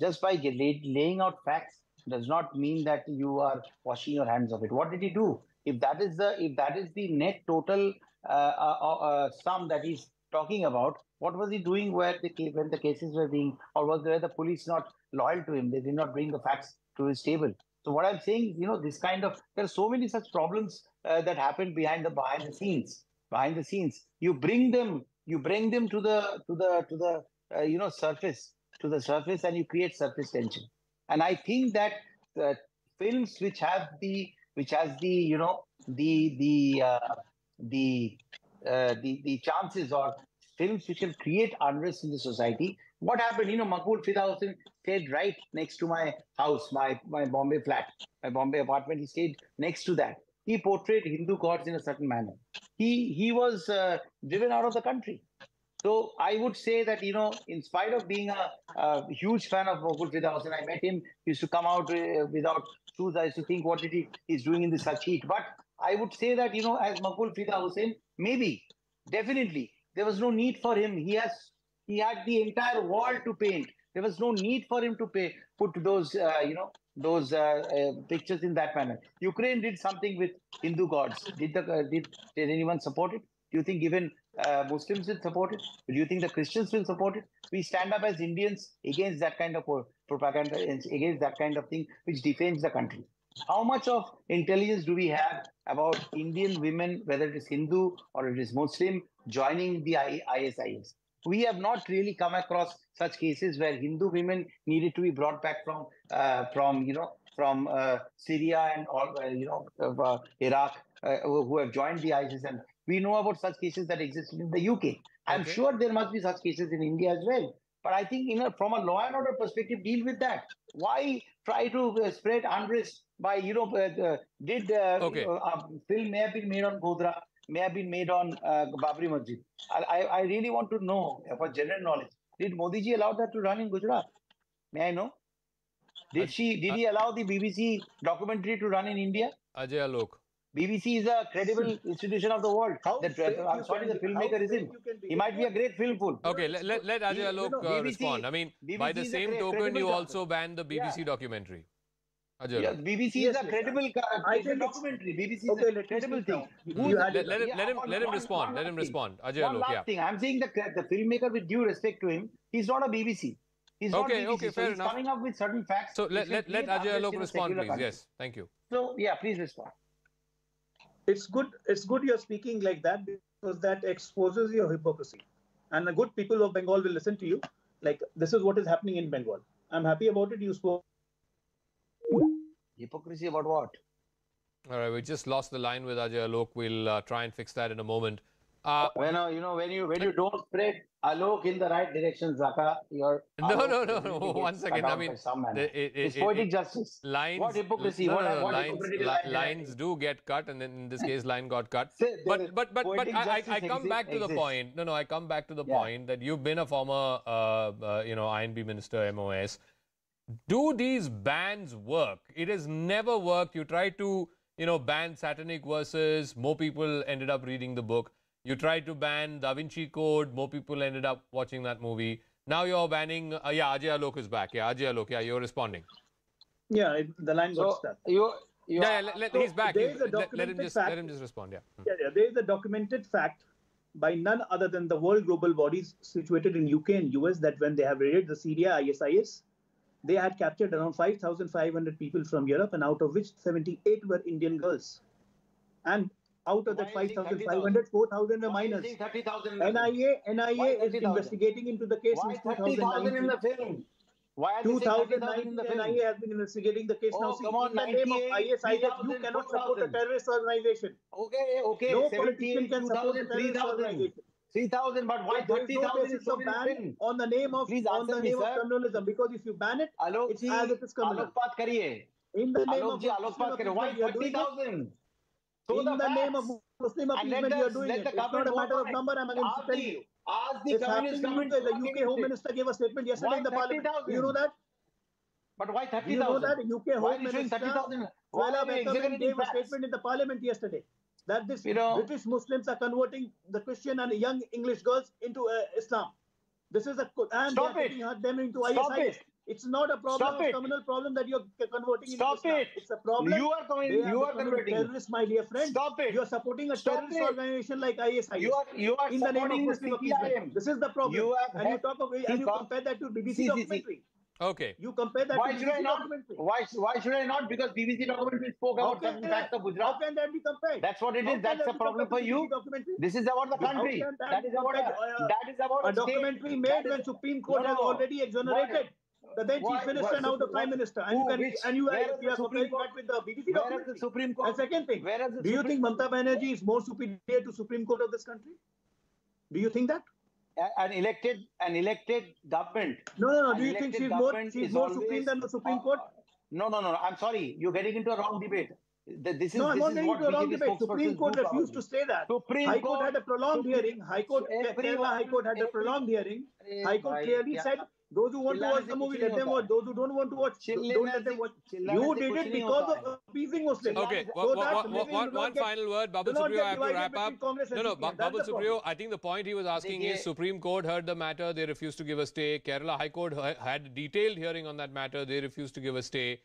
Speaker 12: Just by laying out facts does not mean that you are washing your hands of it. What did he do? If that is the if that is the net total sum that he's talking about, what was he doing where the when the cases were being, or was there the police not loyal to him? They did not bring the facts to his table. So what I'm saying, you know, this kind of there are so many such problems uh, that happen behind the behind the scenes. Behind the scenes, you bring them, you bring them to the to the to the uh, you know surface to the surface, and you create surface tension. And I think that uh, films which have the which has the you know the the uh, the uh, the the chances or films which can create unrest in the society. What happened? You know, Maqbool Fida Husain stayed right next to my house, my my Bombay flat, my Bombay apartment. He stayed next to that. He portrayed Hindu gods in a certain manner. He he was uh, driven out of the country. So I would say that you know, in spite of being a, a huge fan of Maqbool Fida Husain, I met him. He used to come out uh, without shoes. I used to think, what did he is doing in the such heat? But I would say that you know, as Maqbool Fida Husain, maybe, definitely, there was no need for him. He has he had the entire wall to paint. There was no need for him to pay put those uh, you know those uh, uh, pictures in that manner. Ukraine did something with Hindu gods. Did the uh, did did anyone support it? Do you think even uh, Muslims will support it? Do you think the Christians will support it? We stand up as Indians against that kind of propaganda, against that kind of thing which defames the country. How much of intelligence do we have about Indian women, whether it is Hindu or it is Muslim, joining the ISIS? We have not really come across such cases where Hindu women needed to be brought back from uh, from you know from uh, Syria and all uh, you know uh, Iraq uh, who have joined the ISIS, and we know about such cases that exist in the UK. I'm
Speaker 3: okay.
Speaker 12: sure there must be such cases in India as well. But I think, a, from a law and order perspective, deal with that. Why try to uh, spread unrest by, you know, uh, did uh,
Speaker 3: okay.
Speaker 12: uh, um, film may have been made on Godhra, may have been made on uh, Babri Masjid. I, I really want to know uh, for general knowledge. Did Modi ji allow that to run in Gujarat? May I know? Did she? Did he allow the BBC documentary to run in India?
Speaker 3: Ajay Alok.
Speaker 12: BBC is a credible institution of the world. How that,
Speaker 10: uh,
Speaker 12: I'm sorry, the filmmaker
Speaker 10: is him.
Speaker 12: He might be a great film fool.
Speaker 3: Okay, let, let, let Ajay Alok uh, respond. I mean,
Speaker 12: BBC by the
Speaker 3: same token, you also banned the BBC yeah. documentary. Ajay
Speaker 12: yeah, BBC
Speaker 10: yes,
Speaker 12: is a credible documentary. BBC
Speaker 10: okay, is a
Speaker 12: credible thing.
Speaker 3: Let, let, let,
Speaker 12: yeah,
Speaker 3: him, let him respond. Let him respond. Ajay Alok, yeah.
Speaker 12: thing. I'm saying the, the filmmaker, with due respect to him, he's not a BBC. He's
Speaker 3: okay, not
Speaker 12: BBC,
Speaker 3: okay, fair so
Speaker 12: he's
Speaker 3: enough.
Speaker 12: coming up with certain facts.
Speaker 3: So let, let, let Ajay Alok respond, please. Yes, thank you.
Speaker 12: So, yeah, please respond
Speaker 10: it's good it's good you're speaking like that because that exposes your hypocrisy. And the good people of bengal will listen to you like this is what is happening in bengal. I'm happy about it you spoke.
Speaker 12: Hypocrisy about what?
Speaker 3: All right we just lost the line with ajay alok. We'll uh, try and fix that in a moment. Uh,
Speaker 12: when uh, you know when you when you don't spread Alok in the right direction, Zakka, you're
Speaker 3: no no no no. One second, I mean, the, it, it,
Speaker 12: it's
Speaker 3: poetic
Speaker 12: justice.
Speaker 3: Lines,
Speaker 12: what hypocrisy?
Speaker 3: No, no, no,
Speaker 12: what,
Speaker 3: lines, li lines do get cut, and in this case, line got cut.
Speaker 12: So
Speaker 3: but but but but I, I, I come back to the point. No no, I come back to the
Speaker 12: yeah.
Speaker 3: point that you've been a former uh, uh you know INB minister, MOS. Do these bans work? It has never worked. You try to you know ban satanic verses. More people ended up reading the book you tried to ban Da Vinci Code. More people ended up watching that movie. Now you're banning. Uh, yeah, Ajay Alok is back. Yeah, Ajay Alok. Yeah, you're responding.
Speaker 10: Yeah, the line
Speaker 12: so
Speaker 10: stuck.
Speaker 3: Yeah, let, let,
Speaker 10: so
Speaker 3: he's back.
Speaker 10: A
Speaker 3: let, him just,
Speaker 10: fact.
Speaker 3: let him just respond. Yeah. Hmm.
Speaker 10: yeah, yeah. There is a documented fact by none other than the world global bodies situated in UK and US that when they have raided the Syria ISIS, they had captured around 5,500 people from Europe, and out of which 78 were Indian girls. And out of that 5,500, 4,000 are minors. NIA, NIA is investigating into the case
Speaker 12: Why
Speaker 10: since
Speaker 12: 2019. in the film? Why are 2009, in the film?
Speaker 10: NIA has been investigating the case
Speaker 12: oh,
Speaker 10: now.
Speaker 12: Come on,
Speaker 10: in the name of ISIS, you cannot support a terrorist organization.
Speaker 12: Okay, okay.
Speaker 10: No politician can support a terrorist organization.
Speaker 12: 3,000, but why 30,000 is so
Speaker 10: ban on the name of
Speaker 12: Please
Speaker 10: on the
Speaker 12: name me,
Speaker 10: of communalism? Because if you ban it,
Speaker 12: Alok
Speaker 10: it's
Speaker 12: ji,
Speaker 10: as it is communal.
Speaker 12: Alokpat kariye.
Speaker 10: In the name
Speaker 12: Alok
Speaker 10: of
Speaker 12: ji, Alokpat kariye. Why 30,000? So
Speaker 10: in
Speaker 12: the,
Speaker 10: the name of Muslim appeasement, you are doing it. It's not a matter of number. I'm against
Speaker 12: ask
Speaker 10: you.
Speaker 12: Ask the
Speaker 10: it's
Speaker 12: communist government.
Speaker 10: The UK Home Minister gave a statement yesterday in the parliament. You know that?
Speaker 12: But why
Speaker 10: 30,000? You know that UK
Speaker 12: why
Speaker 10: Home Minister gave a statement in the parliament yesterday that this
Speaker 12: you know,
Speaker 10: British Muslims are converting the Christian and young English girls into uh, Islam. This is a and
Speaker 12: stop
Speaker 10: they are
Speaker 12: it.
Speaker 10: them into
Speaker 12: stop
Speaker 10: ISIS.
Speaker 12: It.
Speaker 10: It's not a problem, a communal problem that you're converting.
Speaker 12: Stop
Speaker 10: into
Speaker 12: it.
Speaker 10: It's a problem.
Speaker 12: You are coming. You are converting.
Speaker 10: Terrorists, my dear friend.
Speaker 12: Stop it.
Speaker 10: You're supporting a
Speaker 12: Stop
Speaker 10: terrorist
Speaker 12: it.
Speaker 10: organization like ISIS.
Speaker 12: You are. You are
Speaker 10: in the name of Muslim. This is the problem.
Speaker 12: You are,
Speaker 10: and you talk of, and you compare that to BBC
Speaker 12: see, documentary. See,
Speaker 10: see.
Speaker 3: Okay.
Speaker 10: You compare that
Speaker 12: why should I not, Why, why should I not? Because BBC documentary spoke about
Speaker 10: the
Speaker 12: fact of Gujarat.
Speaker 10: How can that be compared?
Speaker 12: That's what it is. That's
Speaker 10: a
Speaker 12: problem for you. This is about the country.
Speaker 10: That,
Speaker 12: uh,
Speaker 10: that
Speaker 12: is about, a, that is about
Speaker 10: a,
Speaker 12: a
Speaker 10: documentary
Speaker 12: state.
Speaker 10: made when Supreme Court
Speaker 12: no,
Speaker 10: has already exonerated the then chief minister, now the prime minister, and you, can,
Speaker 12: which,
Speaker 10: and you are, you are comparing back with the BBC
Speaker 12: documentary. Is the Supreme Court?
Speaker 10: And second thing,
Speaker 12: where is the
Speaker 10: do you think Mamata Banerjee is more superior to Supreme Court of this country? Do you think that?
Speaker 12: An elected, an elected government.
Speaker 10: No, no, no. Do you think she's more, she's more supreme than the Supreme Court?
Speaker 12: Uh, no, no, no. I'm sorry. You're getting into a wrong debate. This is,
Speaker 10: no, I'm not getting into a wrong debate. Supreme Court refused to say that.
Speaker 12: Supreme
Speaker 10: High Court had a prolonged hearing. High Court, Kerala High Court had a prolonged hearing. High Court clearly said those who want to watch the movie, let them watch. Those who don't want to watch, don't let them watch. You did it because of appeasing Muslims.
Speaker 3: Okay,
Speaker 10: so
Speaker 3: one, final word. Babul Supriyo, I have to wrap up. No, no, Babul Supriyo, I think the point he was asking is Supreme Court heard the matter. They refused to give a stay. Kerala High Court had a detailed hearing on that matter. They refused to give a stay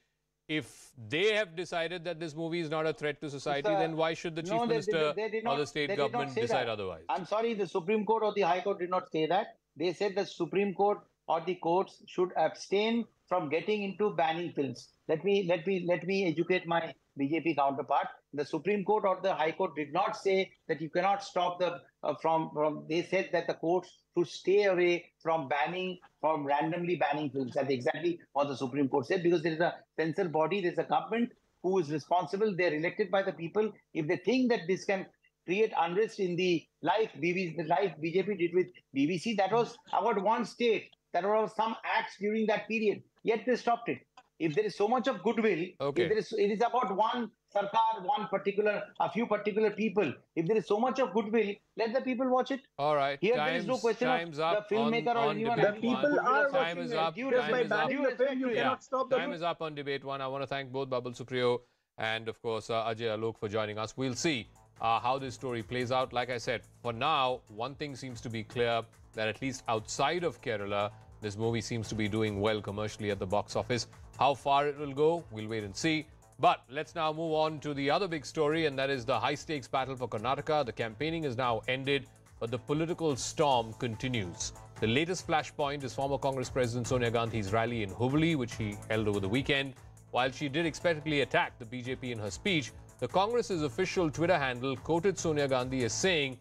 Speaker 3: if they have decided that this movie is not a threat to society,
Speaker 12: a,
Speaker 3: then why should the chief
Speaker 12: no, they,
Speaker 3: minister
Speaker 12: they, they, not,
Speaker 3: or the state government decide
Speaker 12: that.
Speaker 3: otherwise?
Speaker 12: I'm sorry, the Supreme Court or the High Court did not say that. They said the Supreme Court or the courts should abstain from getting into banning films. Let me let me let me educate my BJP counterpart. The Supreme Court or the High Court did not say that you cannot stop the uh, from from. They said that the courts should stay away from banning from randomly banning films. That's exactly what the Supreme Court said because there is a censor body, there is a government who is responsible. They are elected by the people. If they think that this can create unrest in the life, BB, the life BJP did with BBC, that was about one state that were some acts during that period. Yet they stopped it. If there is so much of goodwill,
Speaker 3: Okay.
Speaker 12: if there is, it is about one sarkar, one particular, a few particular people. If there is so much of goodwill, let the people watch it.
Speaker 3: All right.
Speaker 12: Here
Speaker 3: time's,
Speaker 12: there is no question
Speaker 3: times
Speaker 12: of
Speaker 3: up
Speaker 12: the filmmaker
Speaker 3: on,
Speaker 12: or
Speaker 3: on
Speaker 12: anyone. The people
Speaker 3: one.
Speaker 12: are
Speaker 3: time
Speaker 12: watching
Speaker 3: is
Speaker 12: it.
Speaker 3: up.
Speaker 12: Due
Speaker 3: time
Speaker 12: by
Speaker 3: is up.
Speaker 12: banning the film, you
Speaker 3: Yeah.
Speaker 12: cannot stop the
Speaker 3: Time is up on debate one. I want to thank both Babul Supriyo and, of course, uh, Ajay Alok for joining us. We'll see uh, how this story plays out. Like I said, for now, one thing seems to be clear that at least outside of Kerala, this movie seems to be doing well commercially at the box office. How far it will go, we'll wait and see. But let's now move on to the other big story, and that is the high stakes battle for Karnataka. The campaigning is now ended, but the political storm continues. The latest flashpoint is former Congress President Sonia Gandhi's rally in Hubli, which she held over the weekend. While she did expectedly attack the BJP in her speech, the Congress's official Twitter handle quoted Sonia Gandhi as saying,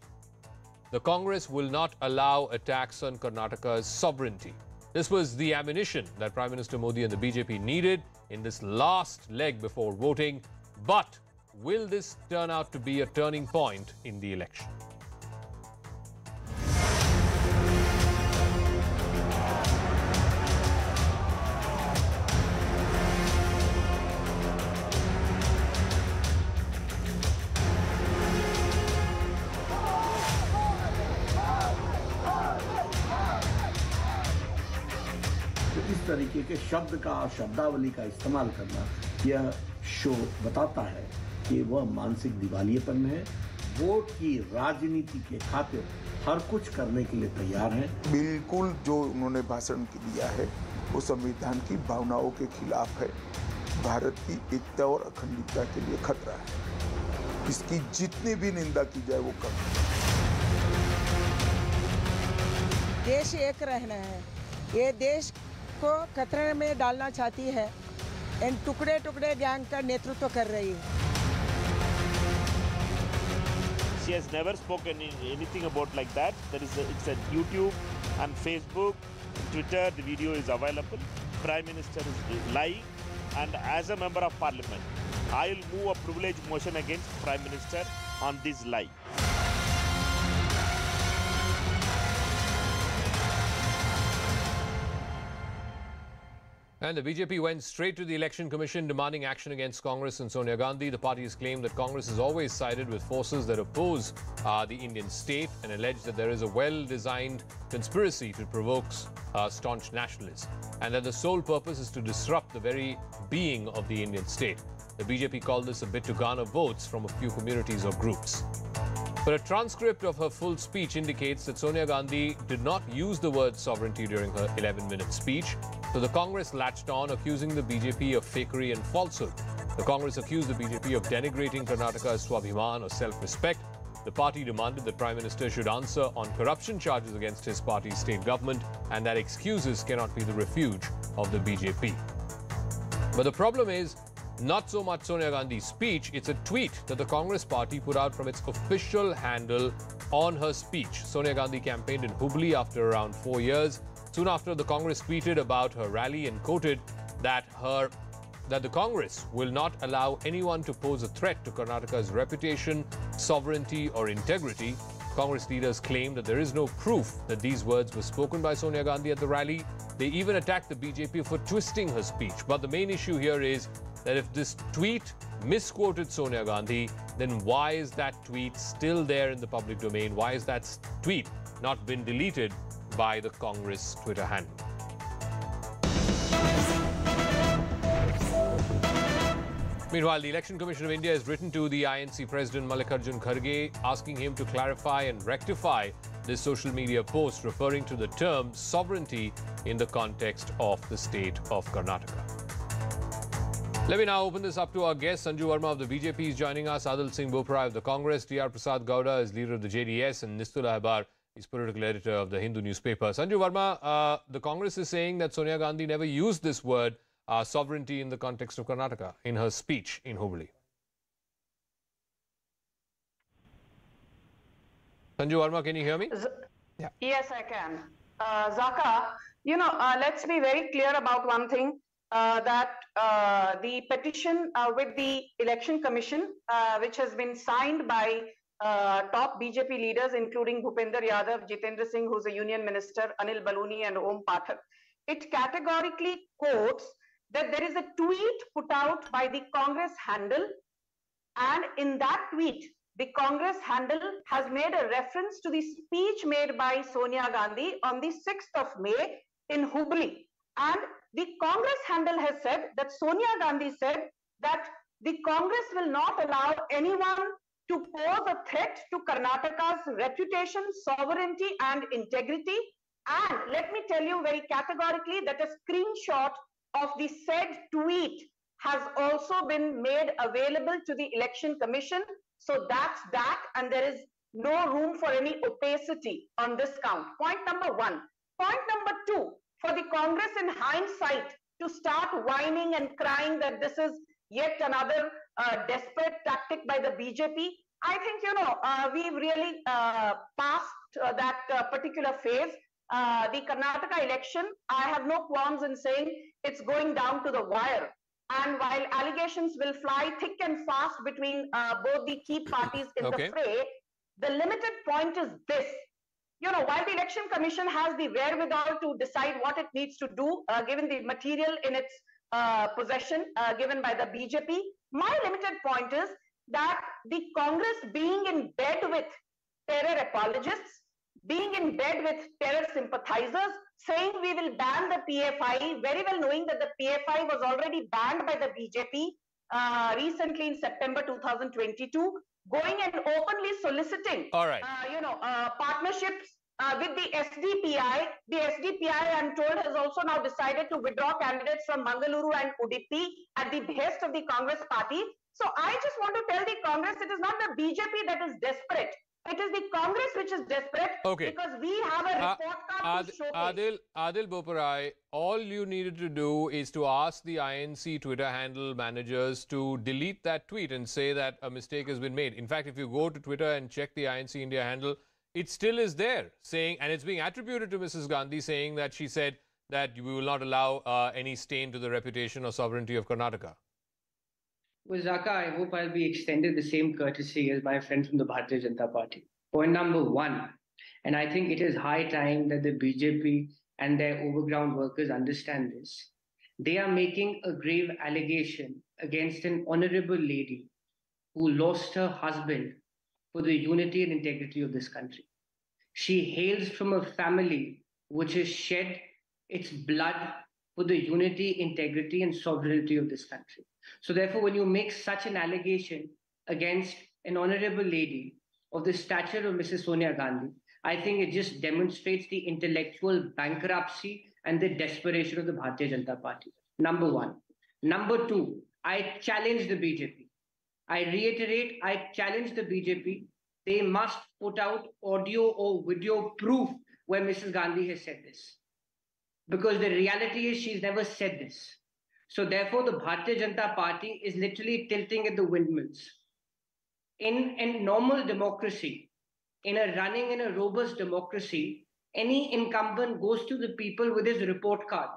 Speaker 3: the Congress will not allow attacks on Karnataka's sovereignty. This was the ammunition that Prime Minister Modi and the BJP needed in this last leg before voting. But will this turn out to be a turning point in the election?
Speaker 11: शब्द का शब्दावली का इस्तेमाल करना यह show बताता है कि वह मानसिक दिवालियेपन है। वोट की राजनीति के खातिर हर कुछ करने के लिए तैयार है।
Speaker 13: बिल्कुल जो उन्होंने भाषण दिया है वो संविधान की भावनाओं के खिलाफ है। भारत की एकता और अखंडता के लिए खतरा है। इसकी जितनी भी निंदा की जाए वो कम
Speaker 14: देश एक रहना है। ये देश को खतरे में डालना चाहती है इन टुकड़े टुकड़े गैंग का नेतृत्व कर रही है
Speaker 15: She has never spoken in anything about like that. There is a, it's a YouTube and Facebook, Twitter. The video is available. Prime Minister is lying, and as a member of Parliament, I will move a privilege motion against Prime Minister on this lie.
Speaker 3: And the BJP went straight to the Election Commission demanding action against Congress and Sonia Gandhi. The party has claimed that Congress has always sided with forces that oppose uh, the Indian state and alleged that there is a well designed conspiracy to provoke uh, staunch nationalists and that the sole purpose is to disrupt the very being of the Indian state. The BJP called this a bid to garner votes from a few communities or groups. But a transcript of her full speech indicates that Sonia Gandhi did not use the word sovereignty during her 11 minute speech. So the Congress latched on, accusing the BJP of fakery and falsehood. The Congress accused the BJP of denigrating Karnataka's Swabhiman or self respect. The party demanded that Prime Minister should answer on corruption charges against his party's state government and that excuses cannot be the refuge of the BJP. But the problem is not so much Sonia Gandhi's speech, it's a tweet that the Congress party put out from its official handle on her speech. Sonia Gandhi campaigned in Hubli after around four years. Soon after, the Congress tweeted about her rally and quoted that her that the Congress will not allow anyone to pose a threat to Karnataka's reputation, sovereignty, or integrity. Congress leaders claim that there is no proof that these words were spoken by Sonia Gandhi at the rally. They even attacked the BJP for twisting her speech. But the main issue here is that if this tweet misquoted Sonia Gandhi, then why is that tweet still there in the public domain? Why is that tweet not been deleted by the Congress Twitter handle? Meanwhile, the Election Commission of India has written to the INC President Mallikarjun Kharge asking him to clarify and rectify this social media post referring to the term sovereignty in the context of the state of Karnataka. Let me now open this up to our guest. Sanju Verma of the BJP is joining us. Adil Singh Boparai of the Congress. T.R. Prasad Gowda is leader of the JDS. And Nistula Hebbar is political editor of the Hindu newspaper. Sanju Verma, uh, the Congress is saying that Sonia Gandhi never used this word uh, sovereignty in the context of Karnataka in her speech in Hubli. Sanju Verma, can you hear me?
Speaker 16: Yeah. Yes, I can. Uh, Zakka, you know, uh, let's be very clear about one thing. Uh, that uh, the petition uh, with the election commission, uh, which has been signed by uh, top BJP leaders, including Bhupender Yadav, Jitendra Singh, who's a union minister, Anil Baluni, and Om Pathak. It categorically quotes that there is a tweet put out by the Congress handle, and in that tweet, the Congress handle has made a reference to the speech made by Sonia Gandhi on the 6th of May in Hubli. And the Congress handle has said that Sonia Gandhi said that the Congress will not allow anyone to pose a threat to Karnataka's reputation, sovereignty, and integrity. And let me tell you very categorically that a screenshot of the said tweet has also been made available to the Election Commission. So that's that, and there is no room for any opacity on this count. Point number one. Point number two, for the Congress in hindsight to start whining and crying that this is yet another uh, desperate tactic by the BJP. I think, you know, uh, we've really uh, passed uh, that uh, particular phase. Uh, the Karnataka election, I have no qualms in saying it's going down to the wire. And while allegations will fly thick and fast between both the key parties in okay. the fray, the limited point is this you know, while the election commission has the wherewithal to decide what it needs to do, uh, given the material in its uh, possession uh, given by the BJP, my limited point is that the Congress being in bed with terror apologists, being in bed with terror sympathizers, saying we will ban the PFI, very well knowing that the PFI was already banned by the BJP uh, recently in September 2022, going and openly soliciting,
Speaker 3: All right.
Speaker 16: Uh, you know, uh, partnerships uh, with the SDPI. The SDPI, I'm told, has also now decided to withdraw candidates from Mangaluru and Udupi at the behest of the Congress party. So I just want to tell the Congress it is not the BJP that is desperate. It is the Congress which is desperate
Speaker 3: okay.
Speaker 16: because we have a report card
Speaker 3: Ad,
Speaker 16: to showcase.
Speaker 3: Adil, Adil Boparai, all you needed to do is to ask the INC Twitter handle managers to delete that tweet and say that a mistake has been made. In fact, if you go to Twitter and check the INC India handle, it still is there saying, and it's being attributed to Mrs. Gandhi saying that she said that we will not allow uh, any stain to the reputation or sovereignty of Karnataka.
Speaker 17: Well, Zakka, I hope I'll be extended the same courtesy as my friend from the Bharatiya Janata Party. Point number one, and I think it is high time that the BJP and their overground workers understand this. They are making a grave allegation against an honorable lady who lost her husband for the unity and integrity of this country. She hails from a family which has shed its blood for the unity, integrity, and sovereignty of this country. So, therefore, when you make such an allegation against an honorable lady of the stature of Mrs. Sonia Gandhi, I think it just demonstrates the intellectual bankruptcy and the desperation of the Bharatiya Janata Party. Number one. Number two, I challenge the BJP. I reiterate, I challenge the BJP. They must put out audio or video proof where Mrs. Gandhi has said this. Because the reality is she's never said this. So therefore, the Bharatiya Janata Party is literally tilting at the windmills. In a normal democracy, in a running in a robust democracy, any incumbent goes to the people with his report card.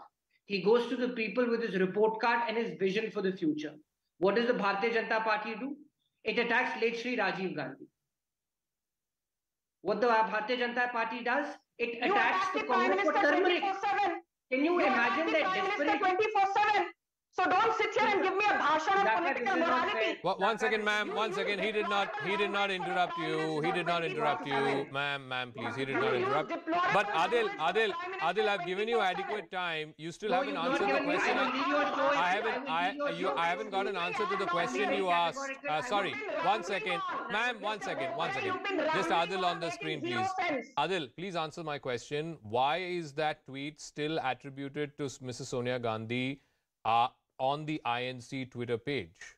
Speaker 17: He goes to the people with his report card and his vision for the future. What does the Bharatiya Janata Party do? It attacks late Sri Rajiv Gandhi. What the Bharatiya Janata Party does? It attacks the Congress for turmeric. Can you,
Speaker 16: you
Speaker 17: imagine that desperate?
Speaker 16: 24 7. So don't sit here and give me a bhashan on political morality.
Speaker 3: Well, one second, ma'am. One second. He did not. He did not interrupt you. He did not interrupt you, ma'am. Ma'am, please. He did not interrupt. But Adil, Adil, Adil, I've given you adequate time. You still haven't answered the question. I haven't. I you. I haven't got an answer to the question you asked. Uh, sorry. One second, ma'am. One second. One second. Just Adil on the screen, please. Adil, please answer my question. Why is that tweet still attributed to Mrs. Sonia Gandhi? Uh, on the INC Twitter page,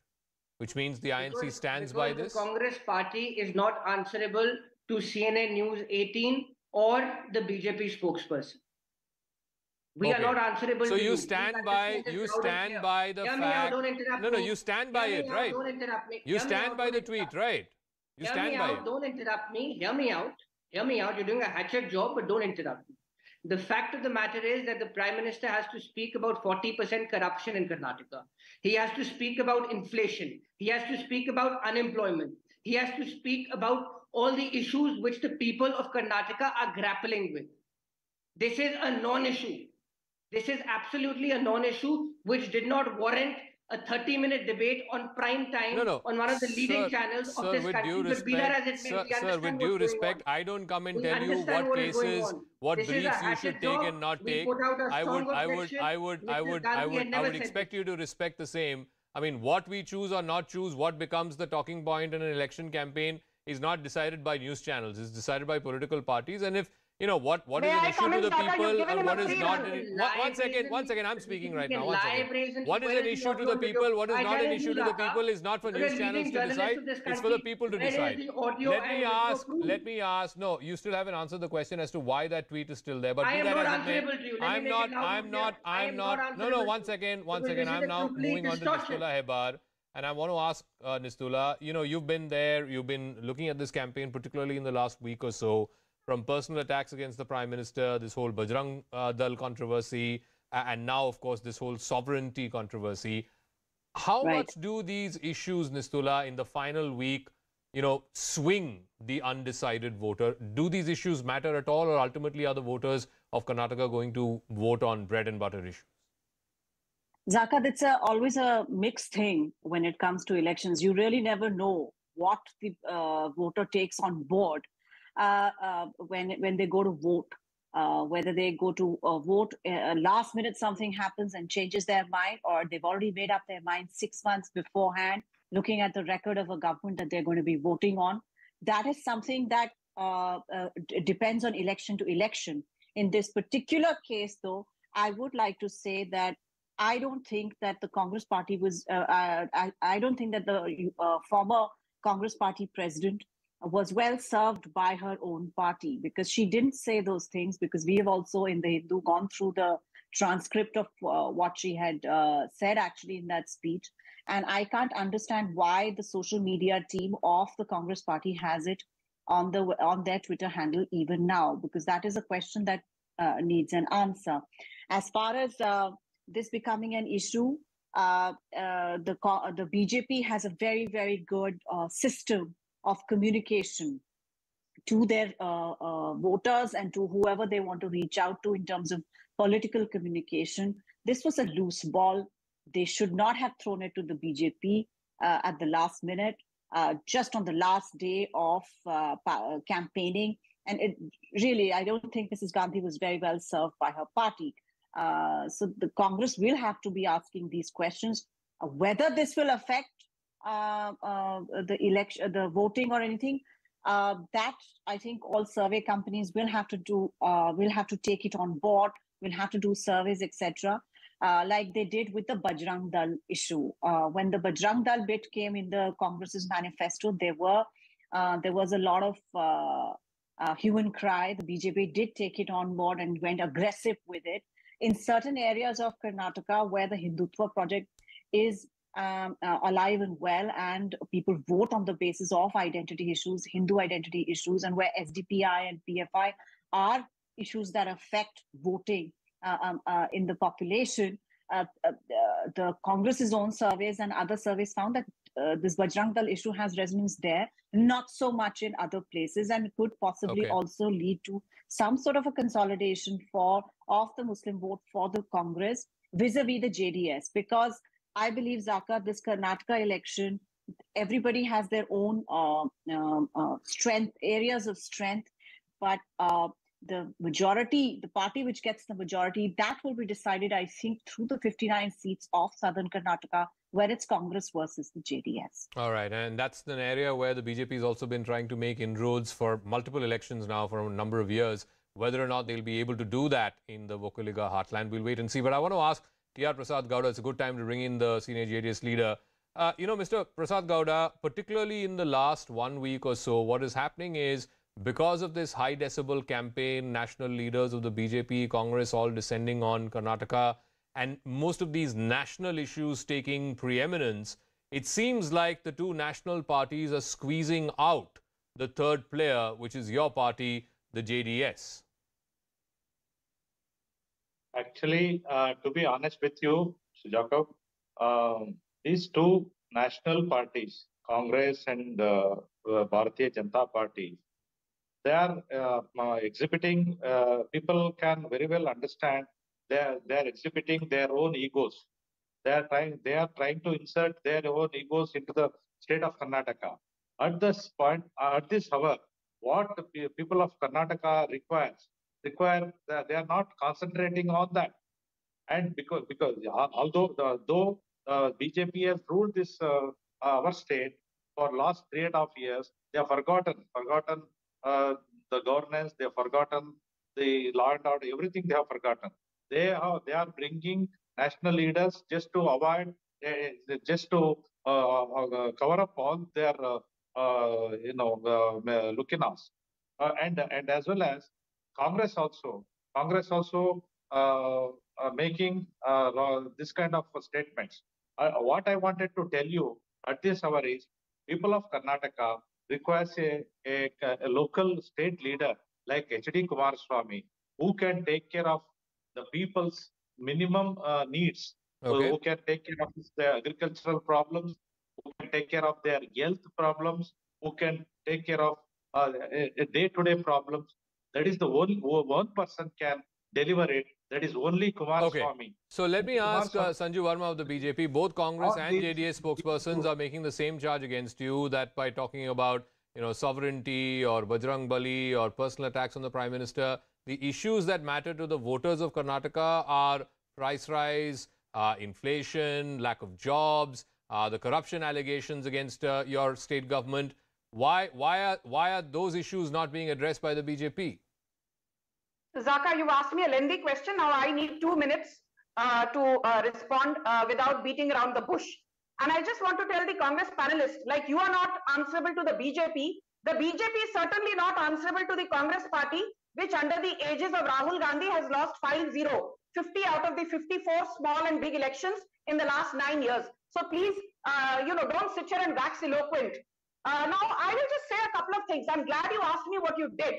Speaker 3: which means the INC
Speaker 17: Because-
Speaker 3: stands
Speaker 17: because
Speaker 3: by this.
Speaker 17: The Congress party is not answerable to CNN News 18 or the BJP spokesperson. We
Speaker 3: Okay.
Speaker 17: are not answerable
Speaker 3: So
Speaker 17: to
Speaker 3: you
Speaker 17: you.
Speaker 3: stand
Speaker 17: Please
Speaker 3: by you stand by the fact. No, no, you stand by it,
Speaker 17: out,
Speaker 3: right?
Speaker 17: Don't interrupt me.
Speaker 3: You stand by the tweet, right? You
Speaker 17: Hear
Speaker 3: stand by
Speaker 17: out,
Speaker 3: it.
Speaker 17: Don't interrupt me. Hear me out. Hear me out. You're doing a hatchet job, but don't interrupt me. The fact of the matter is that the Prime Minister has to speak about 40% corruption in Karnataka. He has to speak about inflation. He has to speak about unemployment. He has to speak about all the issues which the people of Karnataka are grappling with. This is a non-issue. This is absolutely a non-issue which did not warrant a 30-minute debate on prime time
Speaker 3: No, no.
Speaker 17: on one of the leading
Speaker 3: Sir-
Speaker 17: channels
Speaker 3: sir,
Speaker 17: of this country.
Speaker 3: due
Speaker 17: But be that
Speaker 3: respect,
Speaker 17: as it may,
Speaker 3: sir,
Speaker 17: we
Speaker 3: sir, with due respect. I don't come and
Speaker 17: We
Speaker 3: tell you what cases, what
Speaker 17: This
Speaker 3: briefs you should take and not
Speaker 17: We
Speaker 3: take.
Speaker 17: put out a
Speaker 3: I would, I would. I would, I would, I would, I would expect you to respect the same. I mean, what we choose or not choose, what becomes the talking point in an election campaign is not decided by news channels. It's decided by political parties. And if you know what what is
Speaker 17: May
Speaker 3: an
Speaker 17: I
Speaker 3: issue to the people
Speaker 17: given
Speaker 3: and
Speaker 17: him
Speaker 3: what
Speaker 17: a
Speaker 3: is
Speaker 17: free
Speaker 3: not.
Speaker 17: run.
Speaker 3: an- one- one
Speaker 17: Live
Speaker 3: second,
Speaker 17: reason-
Speaker 3: one second. I'm speaking right now. One
Speaker 17: live
Speaker 3: second.
Speaker 17: reason
Speaker 3: What is an issue to the people? What is not an issue to the people is not for news channels to decide. It's for the people to decide. Let me ask. Let me ask. No, you still haven't answered the question as to why that tweet is still there. But
Speaker 17: I am
Speaker 3: that
Speaker 17: not
Speaker 3: as it may,
Speaker 17: answerable to you.
Speaker 3: I'm not. I'm not.
Speaker 17: I
Speaker 3: I'm not.
Speaker 17: not
Speaker 3: No, no.
Speaker 17: answerable
Speaker 3: One
Speaker 17: to
Speaker 3: second. One
Speaker 17: Because
Speaker 3: second.
Speaker 17: this is
Speaker 3: I'm now moving on to
Speaker 17: distortion.
Speaker 3: Nistula Hebbar. And I want to ask uh, Nistula, you know, you've been there, you've been looking at this campaign, particularly in the last week or so, from personal attacks against the Prime Minister, this whole Bajrang uh, Dal controversy, and now, of course, this whole sovereignty controversy. How
Speaker 18: Right.
Speaker 3: much do these issues, Nistula, in the final week, you know, swing the undecided voter? Do these issues matter at all, or ultimately are the voters of Karnataka going to vote on bread and butter issues?
Speaker 18: Zakka, it's a, always a mixed thing when it comes to elections. You really never know what the uh, voter takes on board when when they go to vote. Uh, whether they go to uh, vote uh, last minute, something happens and changes their mind, or they've already made up their mind six months beforehand, looking at the record of a government that they're going to be voting on. That is something that uh, uh, d- depends on election to election. In this particular case, though, I would like to say that I don't think that the Congress party was, uh, uh, I, I don't think that the uh, former Congress party president was well served by her own party because she didn't say those things because we have also in the Hindu gone through the transcript of uh, what she had uh, said actually in that speech. And I can't understand why the social media team of the Congress party has it on the on their Twitter handle even now because that is a question that uh, needs an answer. As far as uh, this becoming an issue, uh, uh, the the BJP has a very very good system of communication to their uh, uh, voters and to whoever they want to reach out to in terms of political communication. This was a loose ball. They should not have thrown it to the BJP uh, at the last minute, uh, just on the last day of uh, pa- campaigning. And it really, I don't think Mrs. Gandhi was very well served by her party. Uh, so the Congress will have to be asking these questions. Uh, whether this will affect uh, uh, the election, the voting, or anything, uh, that I think all survey companies will have to do. Uh, will have to take it on board. Will have to do surveys, etc. Uh, like they did with the Bajrang Dal issue. Uh, when the Bajrang Dal bit came in the Congress's manifesto, there were uh, there was a lot of uh, uh, hue and cry. The BJP did take it on board and went aggressive with it. In certain areas of Karnataka where the Hindutva project is um, uh, alive and well, and people vote on the basis of identity issues, Hindu identity issues, and where SDPI and PFI are issues that affect voting uh, um, uh, in the population. Uh, uh, uh, the Congress's own surveys and other surveys found that uh, this Bajrang Dal issue has resonance there, not so much in other places, and could possibly
Speaker 19: Okay.
Speaker 18: also lead to some sort of a consolidation for of the Muslim vote for the Congress vis-a-vis the JDS. Because I believe Zakka, this Karnataka election, everybody has their own uh, um, uh, strength, areas of strength, but uh, the majority, the party which gets the majority, that will be decided, I think, through the 59 seats of Southern Karnataka, where it's Congress versus the JDS.
Speaker 3: All right, and that's an area where the BJP has also been trying to make inroads for multiple elections now for a number of years. Whether or not they'll be able to do that in the Vokkaliga heartland, we'll wait and see. But I want to ask T.R. Prasad Gowda, it's a good time to bring in the senior JDS leader. Uh, you know, Mr. Prasad Gowda, particularly in the last one week or so, what is happening is because of this high decibel campaign, national leaders of the BJP, Congress all descending on Karnataka, and most of these national issues taking preeminence, it seems like the two national parties are squeezing out the third player, which is your party, the JDS.
Speaker 19: Actually, uh, to be honest with you, Sujako, um, these two national parties, Congress and uh, uh, Bharatiya Janata Party, they are uh, uh, exhibiting, uh, people can very well understand they are, they are exhibiting their own egos. They are trying, they are trying to insert their own egos into the state of Karnataka. At this point, at this hour, what the people of Karnataka requires, require, that they are not concentrating on that. And because, because uh, although, though uh, BJP has ruled this, uh, our state for last three and a half years, they have forgotten, forgotten uh, the governance, they have forgotten the law and order, everything they have forgotten. They are, they are bringing national leaders just to avoid, uh, just to uh, uh, cover up all their, uh, uh, you know, uh, looking. Uh, and, and as well as Congress also, Congress also uh, uh, making uh, this kind of statements. Uh, what I wanted to tell you at this hour is people of Karnataka requires a, a, a local state leader like H.D. Kumaraswamy who can take care of the people's minimum uh, needs, who-
Speaker 3: Okay.
Speaker 19: who can take care of their agricultural problems, who can take care of their health problems, who can take care of uh, day-to-day problems. That is the only one person can deliver it. That is only Kumar. Kumaraswamy.
Speaker 3: So let me ask uh, Sanju Verma of the BJP. Both Congress and JDS spokespersons are making the same charge against you that by talking about you know sovereignty or Bajrang Bali or personal attacks on the Prime Minister, the issues that matter to the voters of Karnataka are price rise, uh, inflation, lack of jobs, uh, the corruption allegations against uh, your state government. Why, why, are, why are those issues not being addressed by the BJP?
Speaker 16: Zakka, you've asked me a lengthy question. Now I need two minutes uh, to uh, respond uh, without beating around the bush. And I just want to tell the Congress panelists, like you are not answerable to the BJP. The BJP is certainly not answerable to the Congress party, which under the aegis of Rahul Gandhi has lost 5-0, 50 out of the 54 small and big elections in the last nine years. So please, uh, you know, don't sit here and wax eloquent. Uh, now, I will just say a couple of things. I'm glad you asked me what you did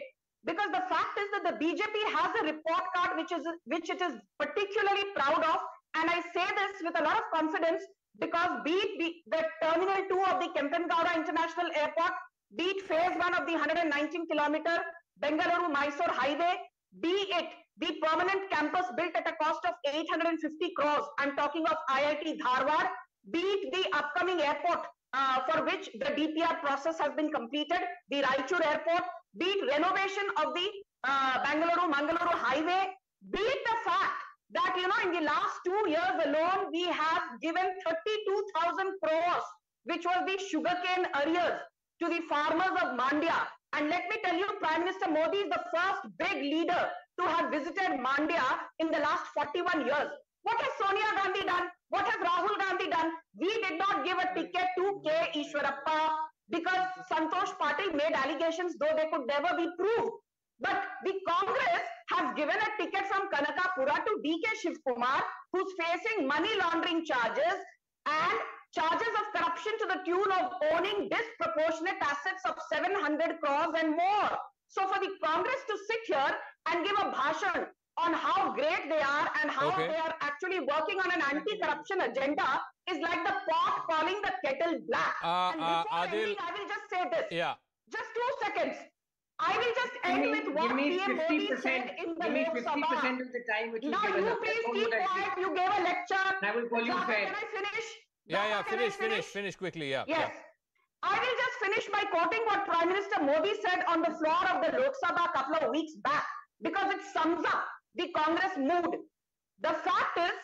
Speaker 16: because the fact is that the BJP has a report card which is which it is particularly proud of, and I say this with a lot of confidence because be it be the Terminal 2 of the Kempegowda International Airport, be it Phase 1 of the 119 kilometer Bengaluru-Mysore Highway, be it the permanent campus built at a cost of 850 crores, I'm talking of IIT Dharwad, be it the upcoming airport uh, for which the DPR process has been completed, the Raichur airport, be it renovation of the uh, Bangalore-Mangalore highway, be it the fact that, you know, in the last two years alone, we have given 32,000 crores, which was the sugarcane arrears to the farmers of Mandya. And let me tell you, Prime Minister Modi is the first big leader to have visited Mandya in the last 41 years. What has Sonia Gandhi done? What has Rahul Gandhi done? We did not give a ticket to K. Ishwarappa because Santosh Patil made allegations, though they could never be proved. But the Congress has given a ticket from Kanakapura to DK Shivkumar, who's facing money laundering charges and charges of corruption to the tune of owning disproportionate assets of 700 crores and more. So for the Congress to sit here and give a bhashan on how great they are and how
Speaker 3: Okay.
Speaker 16: they are actually working on an anti-corruption agenda is like the pot calling the kettle black.
Speaker 3: Uh,
Speaker 16: and
Speaker 3: uh,
Speaker 16: before
Speaker 3: Adil-
Speaker 16: ending, I will just say this.
Speaker 3: Yeah.
Speaker 16: Just two seconds. I will just
Speaker 17: Give
Speaker 16: end
Speaker 17: me-
Speaker 16: with what PM Modi
Speaker 17: 50%,
Speaker 16: said in the Lok Sabha.
Speaker 17: of the time which
Speaker 16: Now
Speaker 17: given
Speaker 16: you please keep
Speaker 17: I
Speaker 16: quiet. You gave a lecture.
Speaker 17: And I will call you
Speaker 16: Zakka,
Speaker 17: fair.
Speaker 16: Can I finish?
Speaker 3: Yeah, yeah,
Speaker 16: Zakka,
Speaker 3: finish, finish, finish quickly. Yeah.
Speaker 16: Yes.
Speaker 3: yeah.
Speaker 16: I will just finish by quoting what Prime Minister Modi said on the floor of the Lok Sabha a couple of weeks back because it sums up Congress mood. The fact is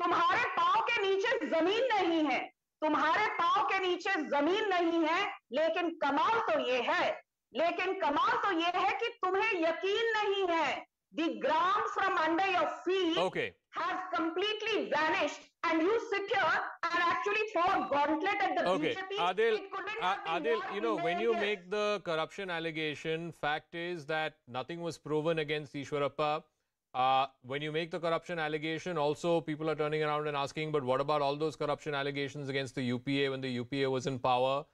Speaker 16: तुम्हारे पाव के नीचे ज़मीन नहीं है। तुम्हारे पाव के नीचे ज़मीन नहीं है लेकिन कमाल तो ये है। लेकिन कमाल तो ये है कि तुम्हें यकीन नहीं है। The gram from under your
Speaker 3: field
Speaker 16: has completely vanished and you sit and actually for gauntlet at दिल
Speaker 3: Adil, you know, when you make the corruption allegation, fact is that nothing was proven against Ishwarappa. Uh, when you make the corruption allegation, also people are turning around and asking, but what about all those corruption allegations against the UPA when the UPA was in power?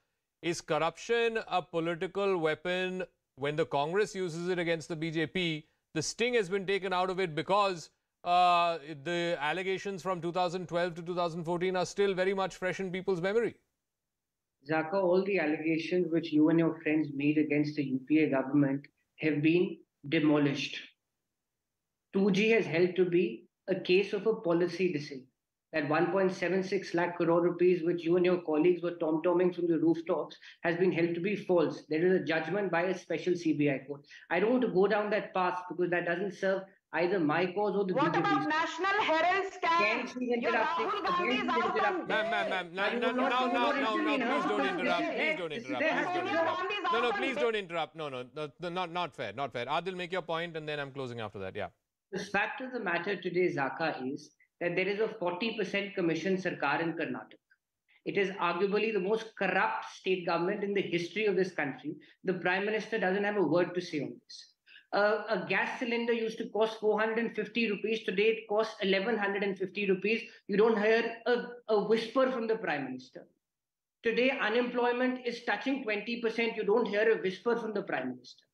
Speaker 3: Is corruption a political weapon when the Congress uses it against the BJP? The sting has been taken out of it because uh, the allegations from 2012 to 2014 are still very much fresh in people's memory.
Speaker 17: Zakka, all the allegations which you and your friends made against the UPA government have been demolished. 2G has held to be a case of a policy decision. That 1.76 lakh crore rupees, which you and your colleagues were tom-tomming from the rooftops, has been held to be false. There is a judgment by a special CBI court. I don't want to go down that path because that doesn't serve either my cause or the
Speaker 16: What
Speaker 17: BJP's.
Speaker 16: about National Herald
Speaker 17: Again,
Speaker 16: scam? Your. Rahul Gandhi is out on
Speaker 17: interrupting.
Speaker 3: Ma'am, ma'am, ma'am, no, no, no, no, no, no, no, please don't interrupt. Please don't interrupt. Please don't interrupt. No, no, please don't interrupt. No, no, no, no, not not fair, not fair. Adil, make your point, and then I'm closing after that. Yeah.
Speaker 17: The fact of the matter today, Zakka, is that there is a 40% commission sarkar in Karnataka. It is arguably the most corrupt state government in the history of this country. The Prime Minister doesn't have a word to say on this. Uh, a gas cylinder used to cost 450 rupees. Today it costs 1150 rupees. You don't hear a, a whisper from the Prime Minister. Today, unemployment is touching 20%. You don't hear a whisper from the Prime Minister.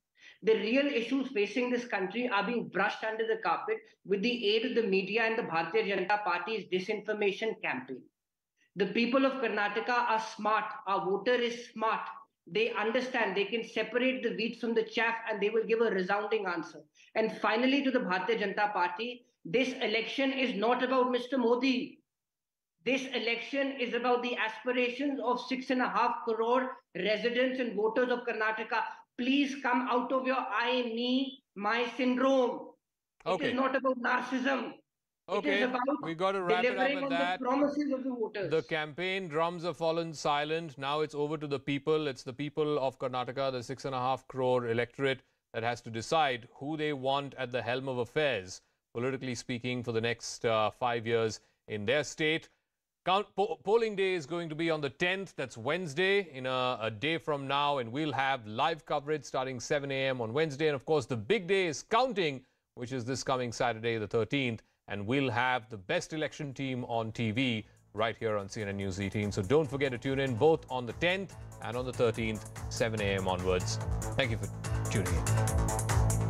Speaker 17: The real issues facing this country are being brushed under the carpet with the aid of the media and the Bharatiya Janata Party's disinformation campaign. The people of Karnataka are smart. Our voter is smart. They understand. They can separate the wheat from the chaff and they will give a resounding answer. And finally, to the Bharatiya Janata Party, this election is not about Mr. Modi. This election is about the aspirations of six and a half crore residents and voters of Karnataka. Please come out of your I, me, my syndrome. It
Speaker 3: Okay.
Speaker 17: is not about narcissism. It
Speaker 3: Okay,
Speaker 17: is about
Speaker 3: we got to wrap it up
Speaker 17: on
Speaker 3: that.
Speaker 17: the promises of the voters.
Speaker 3: The campaign drums have fallen silent. Now it's over to the people. It's the people of Karnataka, the six and a half crore electorate, that has to decide who they want at the helm of affairs, politically speaking, for the next uh, five years in their state. Count, po- polling day is going to be on the 10th. That's Wednesday, in a, a day from now, and we'll have live coverage starting 7 a.m. on Wednesday. And of course, the big day is counting, which is this coming Saturday, the 13th. And we'll have the best election team on TV right here on CNN News 18. So don't forget to tune in both on the 10th and on the 13th, 7 a.m. onwards. Thank you for tuning in.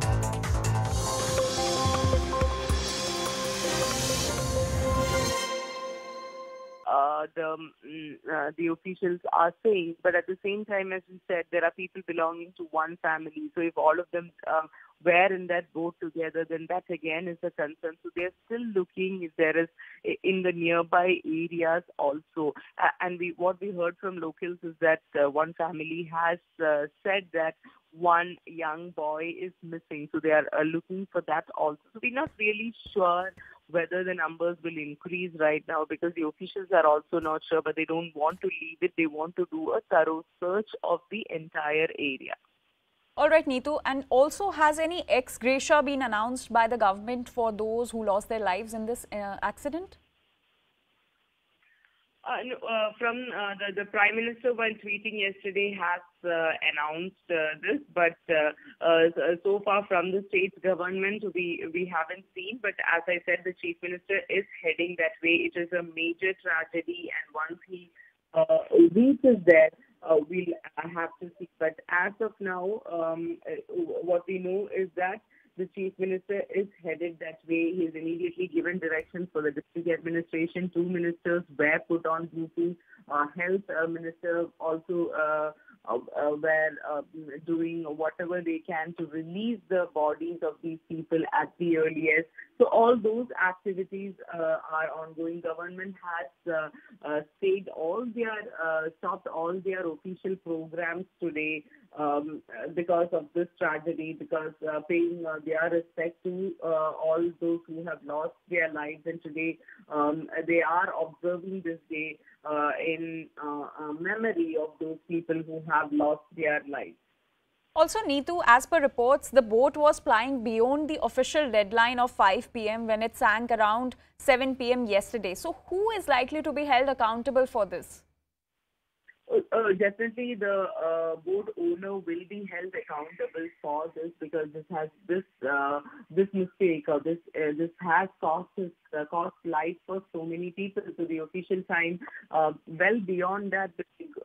Speaker 20: Uh, the um, mm, uh, the officials are saying. But at the same time, as we said, there are people belonging to one family. So if all of them um, were in that boat together, then that again is a concern. So they're still looking if there is in the nearby areas also. Uh, and we what we heard from locals is that uh, one family has uh, said that one young boy is missing. So they are uh, looking for that also. So we're not really sure whether the numbers will increase right now because the officials are also not sure, but they don't want to leave it. They want to do a thorough search of the entire area.
Speaker 21: All right, Neetu. And also, has any ex gratia been announced by the government for those who lost their lives in this uh, accident?
Speaker 20: Uh, from uh, the, the Prime Minister, while tweeting yesterday, has uh, announced uh, this, but uh, so- far from the state government, we we haven't seen. But as I said, the Chief Minister is heading that way. It is a major tragedy, and once he reaches there, we'll have to see. But as of now, um, what we know is that the chief minister is headed that way. He He's immediately given directions for the district administration. Two ministers were put on duty. Uh, health uh, minister also uh, uh, uh, were uh, doing whatever they can to release the bodies of these people at the earliest. So all those activities are ongoing. Government has stayed all their stopped all their official programs today um, because of this tragedy, because uh, paying uh, their respect to uh, all those who have lost their lives, and today um, they are observing this day uh, in uh, memory of those people who have lost their lives.
Speaker 21: Also, Neetu, as per reports, the boat was plying beyond the official deadline of 5 pm when it sank around 7 pm yesterday. So, who is likely to be held accountable for this?
Speaker 20: Uh, definitely, the uh, board owner will be held accountable for this because this has this uh, this mistake or this uh, this has cost uh, cost life for so many people. So the official time, uh, well beyond that,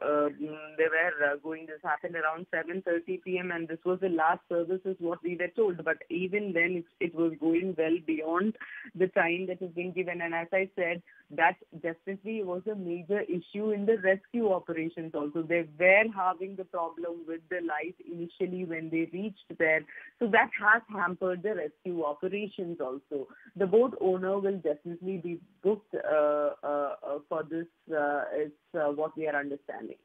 Speaker 20: uh, they were going. This happened around 7:30 p.m. and this was the last service, is what we were told. But even then, it, it was going well beyond the time that has been given. And as I said, that definitely was a major issue in the rescue operation operations also. They were having the problem with the light initially when they reached there. So that has hampered the rescue operations also. The boat owner will definitely be booked uh, uh, uh, for this, uh, is uh, what we are understanding.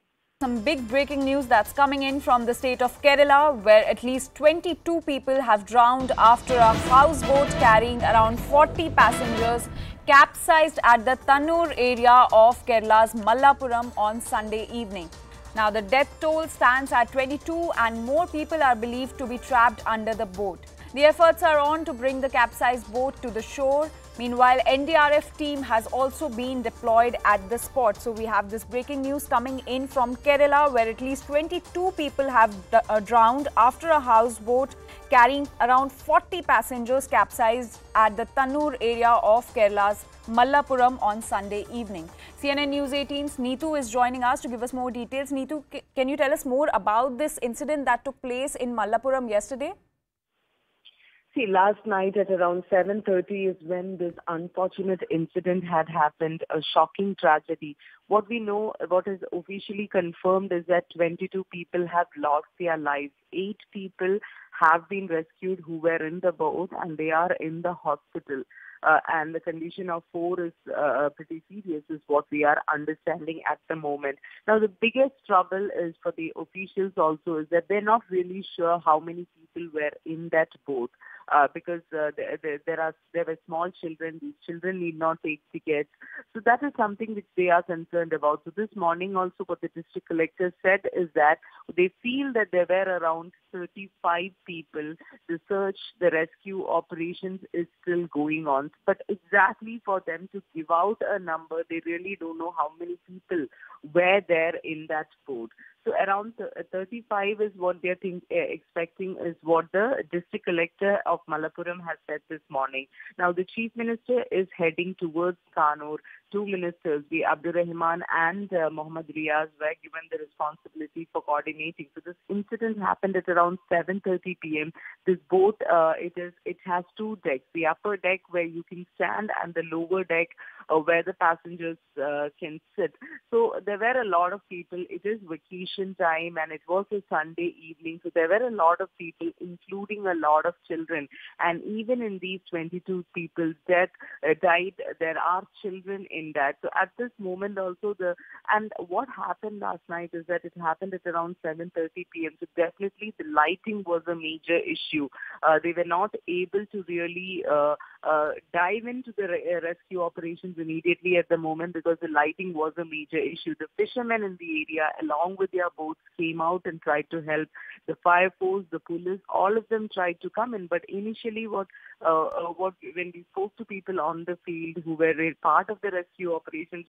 Speaker 21: Some big breaking news that's coming in from the state of Kerala, where at least 22 people have drowned after a houseboat carrying around 40 passengers capsized at the Tanur area of Kerala's Malappuram on Sunday evening. Now, the death toll stands at 22 and more people are believed to be trapped under the boat. The efforts are on to bring the capsized boat to the shore. Meanwhile, NDRF team has also been deployed at the spot. So we have this breaking news coming in from Kerala where at least 22 people have uh, drowned after a houseboat carrying around 40 passengers capsized at the Tanur area of Kerala's Malappuram on Sunday evening. CNN News 18's Neetu is joining us to give us more details. Neetu, can you tell us more about this incident that took place in Malappuram yesterday?
Speaker 20: See, last night at around 7.30 is when this unfortunate incident had happened, a shocking tragedy. What we know, what is officially confirmed is that 22 people have lost their lives. Eight people have been rescued who were in the boat and they are in the hospital. Uh, and the condition of four is uh, pretty serious is what we are understanding at the moment. Now the biggest trouble is for the officials also is that they're not really sure how many people were in that boat. Uh, because uh, there, there, there are there were small children. These children need not take tickets, so that is something which they are concerned about. So this morning, also, what the district collector said is that they feel that there were around 35 people. The search, the rescue operations is still going on, but exactly for them to give out a number, they really don't know how many people were there in that boat. So around 35 is what they're think, uh, expecting is what the district collector of Malappuram has said this morning. Now the chief minister is heading towards Kannur. Two ministers, the Abdur and uh, Mohammad Riaz, were given the responsibility for coordinating. So this incident happened at around 7:30 p.m. This boat, uh, it is, it has two decks. The upper deck where you can stand, and the lower deck uh, where the passengers uh, can sit. So there were a lot of people. It is vacation time, and it was a Sunday evening. So there were a lot of people, including a lot of children. And even in these 22 people that uh, died, there are children in that. So at this moment also the and what happened last night is that it happened at around 7:30 p.m. So definitely the lighting was a major issue. Uh, they were not able to really uh, uh, dive into the re- rescue operations immediately at the moment because the lighting was a major issue. The fishermen in the area, along with their boats, came out and tried to help. The fire force, the police, all of them tried to come in. But initially, what uh, uh, what when we spoke to people on the field who were part of the rescue operations,